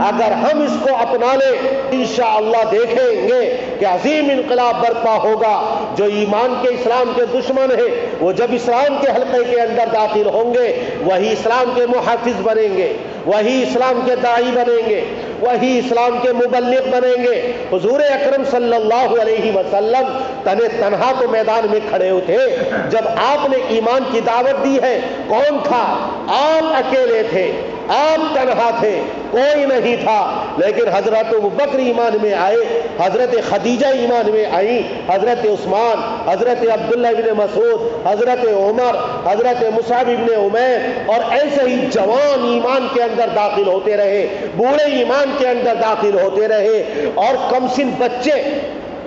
اگر ہم اس کو اپنا لیں، انشاءاللہ دیکھیں گے کہ عظیم انقلاب برپا ہوگا۔ جو ایمان کے اسلام کے دشمن ہے وہ جب اسلام کے حلقے کے اندر داخل ہوں گے، وہی اسلام کے محافظ بنیں گے۔ وہی اسلام کے دائی بنیں گے، وہی اسلام کے مبلغ بنیں گے۔ حضور اکرم صلی اللہ علیہ وسلم تن تنہا تو میدان میں کھڑے ہوتے، جب آپ نے ایمان کی دعوت دی ہے، کون تھا؟ آپ اکیلے تھے۔ آپ تنہا تھے، کوئی نہیں تھا۔ لیکن حضرت بکر ایمان میں آئے، حضرت خدیجہ ایمان میں آئی حضرت عثمان، حضرت عبداللہ ابن مسعود، حضرت عمر، حضرت مصعب ابن عمیر، اور ایسے ہی جوان ایمان کے اندر داخل ہوتے رہے، بوڑھے ایمان کے اندر داخل ہوتے رہے، اور کمسن بچے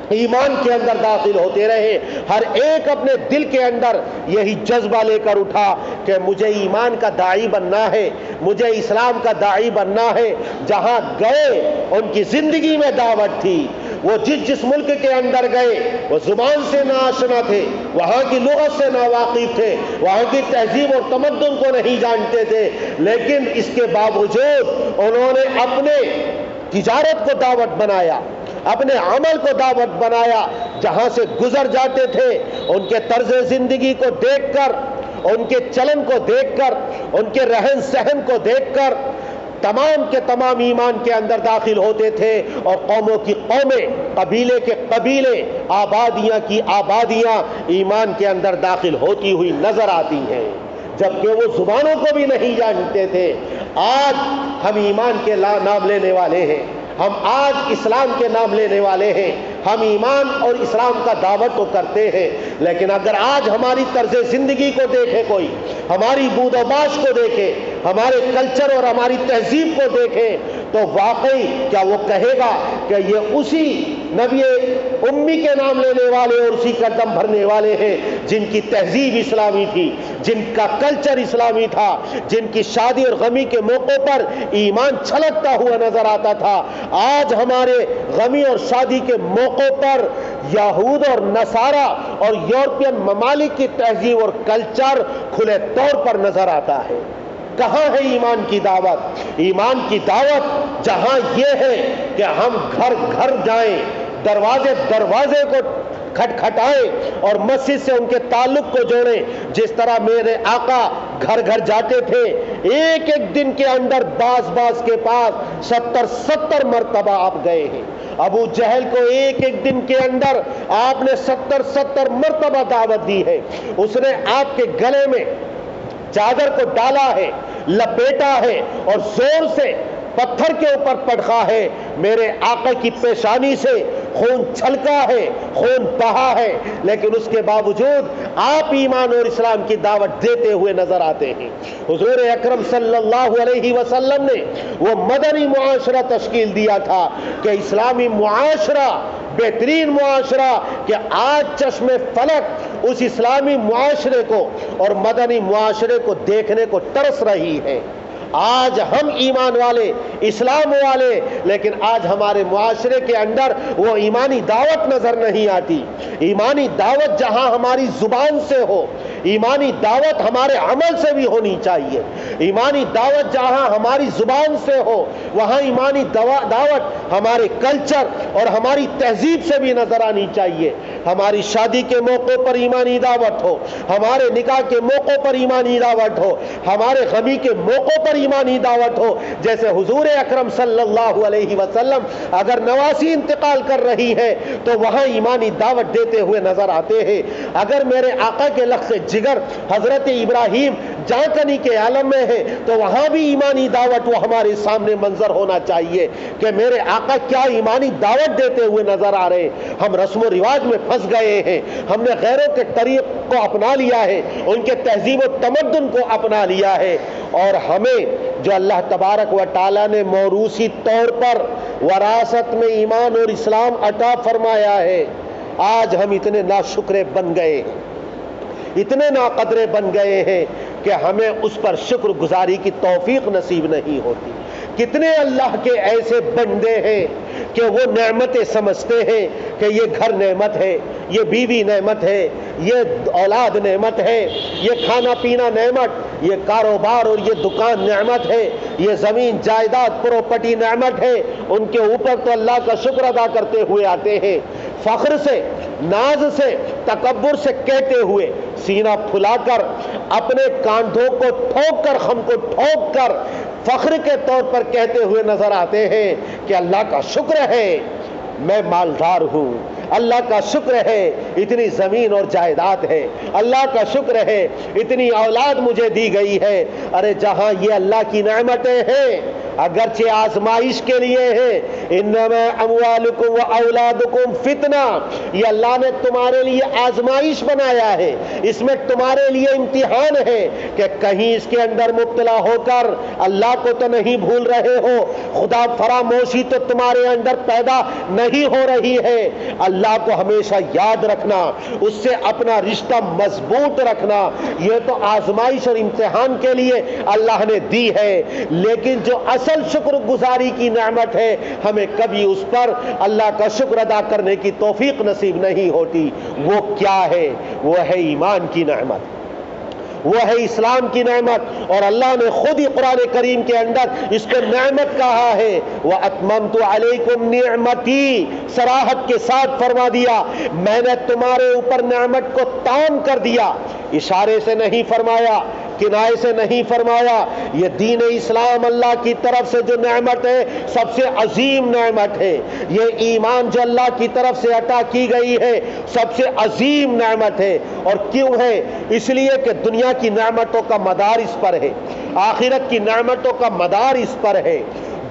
ایمان کے اندر داخل ہوتے رہے۔ ہر ایک اپنے دل کے اندر یہی جذبہ لے کر اٹھا کہ مجھے ایمان کا دائی بننا ہے، مجھے اسلام کا دائی بننا ہے۔ جہاں گئے، ان کی زندگی میں دعوت تھی۔ وہ جس جس ملک کے اندر گئے، وہ زبان سے نہ آشنا تھے، وہاں کی لغت سے نہ واقف تھے، وہاں کی تہذیب اور تمدن کو نہیں جانتے تھے۔ لیکن اس کے باوجود انہوں نے اپنے تجارت کو دعوت بنایا۔ اپنے عمل کو دعوت بنایا، جہاں سے گزر جاتے تھے، ان کے طرز زندگی کو دیکھ کر، ان کے چلن کو دیکھ کر، ان کے رہن سہن کو دیکھ کر تمام کے تمام ایمان کے اندر داخل ہوتے تھے اور قوموں کی قومیں، قبیلے کے قبیلے، آبادیاں کی آبادیاں ایمان کے اندر داخل ہوتی ہوئی نظر آتی ہیں۔ جبکہ وہ زبانوں کو بھی نہیں جانتے تھے۔ آج ہم ایمان کے نام لینے والے ہیں۔ ہم آج اسلام کے نام لینے والے ہیں۔ ہم ایمان اور اسلام کا دعوت تو کرتے ہیں، لیکن اگر آج ہماری طرز زندگی کو دیکھے کوئی، ہماری بود و باش کو دیکھے ہمارے کلچر اور ہماری تہذیب کو دیکھے تو واقعی کیا وہ کہے گا کہ یہ اسی نبی امی کے نام لینے والے اور اسی کا دم بھرنے والے ہیں جن کی تہذیب اسلامی تھی، جن کا کلچر اسلامی تھا، جن کی شادی اور غمی کے موقع پر ایمان چھلکتا ہوا نظر آتا تھا۔ آج ہمارے غمی اور شادی کے موقع پر یہود اور نصارہ اور یورپین ممالک کی تہذیب اور کلچر کھلے طور پر نظر آتا ہے۔ کہاں ہے ایمان کی دعوت؟ ایمان کی دعوت جہاں یہ ہے کہ ہم گھر گھر جائیں، دروازے دروازے کو کھٹکھٹائیں اور مسجد سے ان کے تعلق کو جوڑیں۔ جس طرح میرے آقا گھر گھر جاتے تھے، ایک ایک دن کے اندر باز باز کے پاس ستر ستر مرتبہ آپ گئے ہیں۔ ابو جہل کو ایک ایک دن کے اندر آپ نے ستر ستر مرتبہ دعوت دی ہے۔ اس نے آپ کے گلے میں چادر کو ڈالا ہے لپیٹا ہے اور زور سے پتھر کے اوپر پڑھا ہے، میرے آقا کی پیشانی سے خون چھلکا ہے، خون بہا ہے، لیکن اس کے باوجود آپ ایمان اور اسلام کی دعوت دیتے ہوئے نظر آتے ہیں۔ حضور اکرم صلی اللہ علیہ وسلم نے وہ مدنی معاشرہ تشکیل دیا تھا کہ اسلامی معاشرہ، بہترین معاشرہ کہ آج چشم فلک اس اسلامی معاشرے کو اور مدنی معاشرے کو دیکھنے کو ترس رہی ہے۔ آج ہم ایمان والے، اسلام والے، لیکن آج ہمارے معاشرے کے اندر وہ ایمانی دعوت نظر نہیں آتی۔ ایمانی دعوت جہاں ہماری زبان سے ہو، ایمانی دعوت ہمارے عمل سے بھی ہونی چاہیے۔ ایمانی دعوت جہاں ہماری زبان سے ہو، وہاں ایمانی دعوت ہمارے کلچر اور ہماری تہذیب سے بھی نظر آنی چاہیے۔ ہماری شادی کے موقع پر ایمانی دعوت ہو، ہمارے نکاح کے موقع پر ایمانی دعوت ہو، ہمارے غمی کے موقع پر ایمانی دعوت ہو۔ جیسے حضور اکرم صلی اللہ علیہ وسلم اگر نواسی انتقال کر رہی ہے تو وہاں ایمانی دعوت دیتے ہوئے نظر آتے ہیں۔ اگر میرے آقا کے لفظ جگر حضرت ابراہیم جانکنی کے عالم میں ہیں تو وہاں بھی ایمانی دعوت وہ ہمارے سامنے منظر ہونا چاہیے کہ میرے آقا کیا ایمانی دعوت دیتے ہوئے نظر آ رہے ہیں۔ ہم رسم و رواج میں پھنس گئے ہیں۔ ہم نے غیروں کے طریق کو اپنا لیا ہے، ان کے تہذیب و تمدن کو اپنا لیا ہے۔ اور ہمیں جو اللہ تبارک و تعالیٰ نے موروثی طور پر وراثت میں ایمان اور اسلام عطا فرمایا ہے، آج ہم اتنے ناشکرے بن گئے۔ اتنے ناقدرے بن گئے ہیں کہ ہمیں اس پر شکر گزاری کی توفیق نصیب نہیں ہوتی۔ کتنے اللہ کے ایسے بندے ہیں کہ وہ نعمتیں سمجھتے ہیں کہ یہ گھر نعمت ہے، یہ بیوی نعمت ہے، یہ اولاد نعمت ہے، یہ کھانا پینا نعمت، یہ کاروبار اور یہ دکان نعمت ہے، یہ زمین جائیداد پروپرٹی نعمت ہے۔ ان کے اوپر تو اللہ کا شکر ادا کرتے ہوئے آتے ہیں۔ فخر سے، ناز سے، تکبر سے کہتے ہوئے سینہ پھلا کر، اپنے کاندھوں کو ٹھوک کر ہم کو ٹھوک کر، فخر کے طور پر کہتے ہوئے نظر آتے ہیں کہ اللہ کا شکر ہے۔ میں مالدار ہوں۔ اللہ کا شکر ہے، اتنی زمین اور جائیداد ہے۔ اللہ کا شکر ہے، اتنی اولاد مجھے دی گئی ہے۔ ارے جہاں یہ اللہ کی نعمتیں ہیں، اگرچہ آزمائش کے لیے ہے انما اموالکم و اولادکم فتنہ۔ یہ اللہ نے تمہارے لیے آزمائش بنایا ہے۔ اس میں تمہارے لیے امتحان ہے کہ کہیں اس کے اندر مبتلا ہو کر اللہ کو تو نہیں بھول رہے ہو۔ خدا فراموشی تو تمہارے اندر پیدا نہیں ہو رہی ہے۔ اللہ کو ہمیشہ یاد رکھنا، اس سے اپنا رشتہ مضبوط رکھنا، یہ تو آزمائش اور امتحان کے لیے اللہ نے دی ہے۔ لیکن جو اصل اصل شکر گزاری کی نعمت ہے، ہمیں کبھی اس پر اللہ کا شکر ادا کرنے کی توفیق نصیب نہیں ہوتی۔ وہ کیا ہے؟ وہ ہے ایمان کی نعمت۔ وہ ہے اسلام کی نعمت اور اللہ نے خود ہی قرآن کریم کے اندر اس کو نعمت کہا ہے۔ وہ اتمم تو علیکم نعمتی سراحت کے ساتھ فرما دیا، میں نے تمہارے اوپر نعمت کو تام کر دیا۔ اشارے سے نہیں فرمایا کنائے سے نہیں فرمایا۔ یہ دین اسلام اللہ کی طرف سے جو نعمت ہے، سب سے عظیم نعمت ہے۔ یہ ایمان جو اللہ کی طرف سے عطا کی گئی ہے، سب سے عظیم نعمت ہے۔ اور کیوں ہے؟ اس لیے کہ دنیا کی نعمتوں کا مدار اس پر ہے۔ آخرت کی نعمتوں کا مدار اس پر ہے۔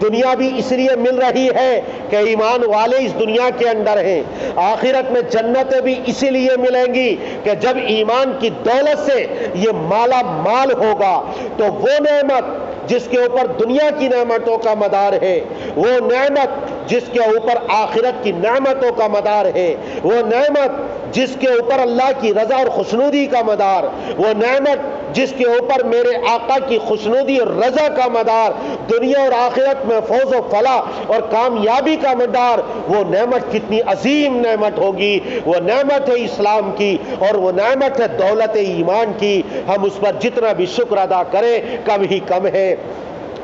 دنیا بھی اس لیے مل رہی ہے کہ ایمان والے اس دنیا کے اندر ہیں۔ آخرت میں جنتیں بھی اسی لیے ملیں گی کہ جب ایمان کی دولت سے یہ مالا مال ہوگا تو وہ نعمت جس کے اوپر دنیا کی نعمتوں کا مدار ہے، وہ نعمت جس کے اوپر آخرت کی نعمتوں کا مدار ہے، وہ نعمت جس کے اوپر اللہ کی رضا اور خوشنودی کا مدار، وہ نعمت جس کے اوپر میرے آقا کی خوشنودی اور رضا کا مدار، دنیا اور آخرت میں فوز و فلاح اور کامیابی کا مدار، وہ نعمت کتنی عظیم نعمت ہوگی۔ وہ نعمت ہے اسلام کی اور وہ نعمت ہے دولت ایمان کی۔ ہم اس پر جتنا بھی شکر ادا کریں، کم ہی کم ہے۔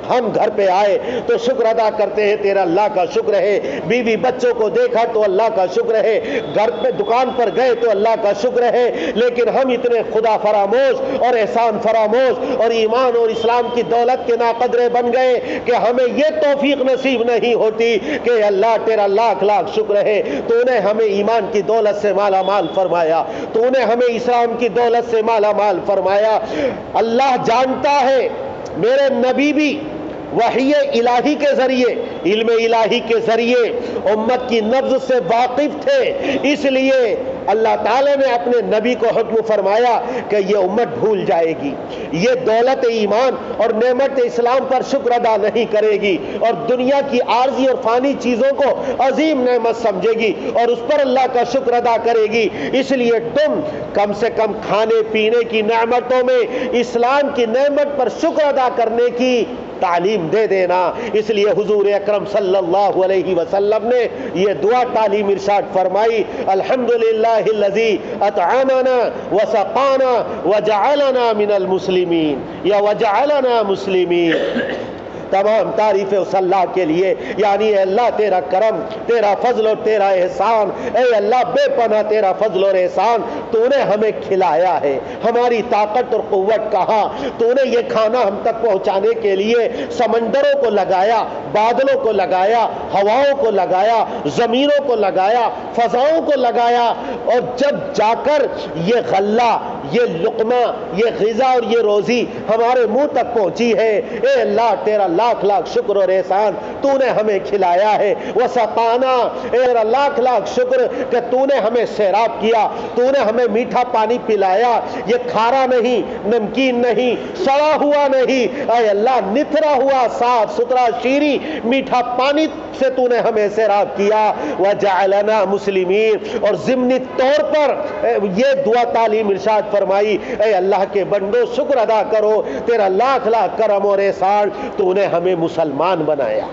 ہم گھر پہ آئے تو شکر ادا کرتے ہیں، تیرا اللہ کا شکر ہے۔ بیوی بچوں کو دیکھا تو اللہ کا شکر ہے۔ گھر پہ دکان پر گئے تو اللہ کا شکر ہے۔ لیکن ہم اتنے خدا فراموش اور احسان فراموش اور ایمان اور اسلام کی دولت کے ناقدرے بن گئے کہ ہمیں یہ توفیق نصیب نہیں ہوتی کہ اللہ، تیرا لاکھ لاکھ شکر ہے۔ تو نے ہمیں ایمان کی دولت سے مالا مال فرمایا۔ تو نے ہمیں اسلام کی دولت سے مالا مال فرمایا۔ اللہ جانتا ہے، میرے نبی بھی وحی الہی کے ذریعے، علم الہی کے ذریعے امت کی نبض سے واقف تھے۔ اس لیے اللہ تعالی نے اپنے نبی کو حکم فرمایا کہ یہ امت بھول جائے گی۔ یہ دولت ایمان اور نعمت اسلام پر شکر ادا نہیں کرے گی اور دنیا کی عارضی اور فانی چیزوں کو عظیم نعمت سمجھے گی اور اس پر اللہ کا شکر ادا کرے گی۔ اس لیے تم کم سے کم کھانے پینے کی نعمتوں میں اسلام کی نعمت پر شکر ادا کرنے کی تعلیم دے دینا۔ اس لیے حضور اکرم صلی اللہ علیہ وسلم نے یہ دعا تعلیم ارشاد فرمائی، الحمدللہ اللذی اطعامنا وسقانا وجعلنا من المسلمین۔ یا وجعلنا مسلمین۔ تمام تعریف اس اللہ کے لیے یعنی اے اللہ تیرا کرم، تیرا فضل اور تیرا احسان، اے اللہ بے پناہ تیرا فضل اور احسان تو نے ہمیں کھلایا ہے، ہماری طاقت اور قوت کہاں؟ تو نے یہ کھانا ہم تک پہنچانے کے لیے سمندروں کو لگایا، بادلوں کو لگایا، ہواؤں کو لگایا، زمینوں کو لگایا، فضاؤں کو لگایا، اور جب جا کر یہ غلہ یہ لقمہ، یہ غذا اور یہ روزی ہمارے منہ تک پہنچی ہے۔ اے اللہ، تیرا لاکھ لاکھ شکر اور احسان تو نے ہمیں کھلایا ہے۔ وہ سپانا اے لاکھ لاکھ شکر کہ تو نے ہمیں سیراب کیا تو نے ہمیں میٹھا پانی پلایا۔ یہ کھارا نہیں، نمکین نہیں، سڑا ہوا نہیں۔ اے اللہ نترا ہوا، صاف ستھرا شیری میٹھا پانی سے تو نے ہمیں سیراب کیا۔ وجعلنا مسلمین اور ضمنی طور پر یہ دعا تعلیم ارشاد فرمائی، اے اللہ کے بندو، شکر ادا کرو، تیرا لاکھ لاکھ کرم اور احسان تو نے ہمیں مسلمان بنایا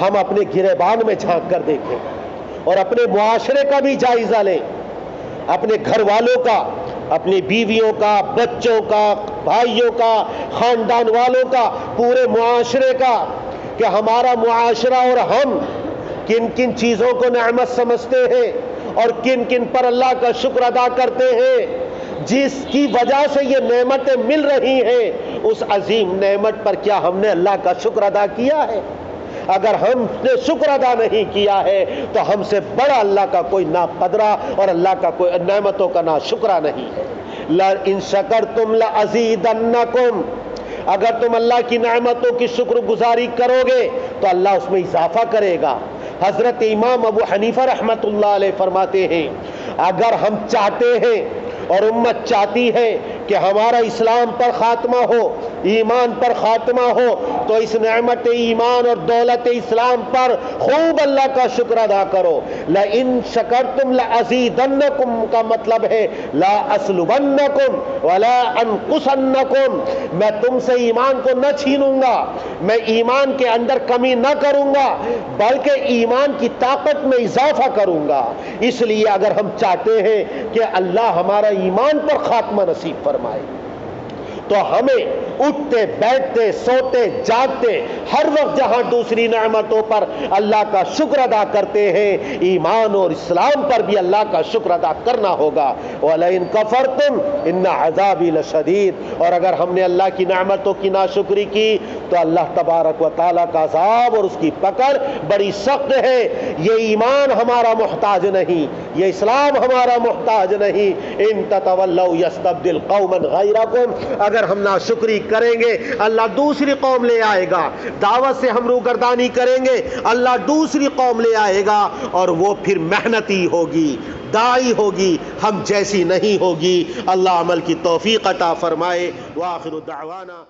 ہم اپنے گریبان میں جھانک کر دیکھیں اور اپنے معاشرے کا بھی جائزہ لیں۔ اپنے گھر والوں کا، اپنی بیویوں کا، بچوں کا، بھائیوں کا، خاندان والوں کا، پورے معاشرے کا، کہ ہمارا معاشرہ اور ہم کن کن چیزوں کو نعمت سمجھتے ہیں۔ اور کن کن پر اللہ کا شکر ادا کرتے ہیں، جس کی وجہ سے یہ نعمتیں مل رہی ہیں، اس عظیم نعمت پر کیا ہم نے اللہ کا شکر ادا کیا ہے؟ اگر ہم نے شکر ادا نہیں کیا ہے، تو ہم سے بڑا اللہ کا کوئی نہ قدرہ اور اللہ کا کوئی نعمتوں کا نہ شکرہ نہیں ہے۔ ان شکر تم لَأَزِيدَنَّكُمْ اگر تم اللہ کی نعمتوں کی شکر گزاری کرو گے، تو اللہ اس میں اضافہ کرے گا۔ حضرت امام ابو حنیفہ رحمت اللہ علیہ فرماتے ہیں، اگر ہم چاہتے ہیں اور امت چاہتی ہے کہ ہمارا اسلام پر خاتمہ ہو، ایمان پر خاتمہ ہو، تو اس نعمت ایمان اور دولت اسلام پر خوب اللہ کا شکر ادا کرو۔ لَإِن شَكَرْتُمْ لَأَزِيدَنَّكُمْ کا مطلب ہے، لا أَسْلُبَنَّكُمْ وَلَا أَنْقُسَنَّكُمْ میں تم سے ایمان کو نہ چھینوں گا، میں ایمان کے اندر کمی نہ کروں گا، بلکہ ایمان کی طاقت میں اضافہ کروں گا۔ اس لیے اگر ہم چاہتے ہیں کہ اللہ ہمارا ایمان پر خاتمہ نصیب فرمائے۔ mais. تو ہمیں اٹھتے، بیٹھتے، سوتے، جاگتے، ہر وقت جہاں دوسری نعمتوں پر اللہ کا شکر ادا کرتے ہیں، ایمان اور اسلام پر بھی اللہ کا شکر ادا کرنا ہوگا۔ وَلَئِن كَفَرْتُمْ إِنَّ عَذَابِ لَشَدِيد اور اگر ہم نے اللہ کی نعمتوں کی ناشکری کی، تو اللہ تبارک و تعالیٰ کا عذاب اور اس کی پکڑ بڑی سخت ہے۔ یہ ایمان ہمارا محتاج نہیں، یہ اسلام ہمارا محتاج نہیں۔ ان تتولوا یستبدل قوما غیرکم۔ اگر ہم ناشکری کریں گے، اللہ دوسری قوم لے آئے گا۔ دعوت سے ہم روگردانی کریں گے، اللہ دوسری قوم لے آئے گا اور وہ پھر محنتی ہوگی دائی ہوگی، ہم جیسی نہیں ہوگی۔ اللہ عمل کی توفیق عطا فرمائے۔ وآخر دعوانا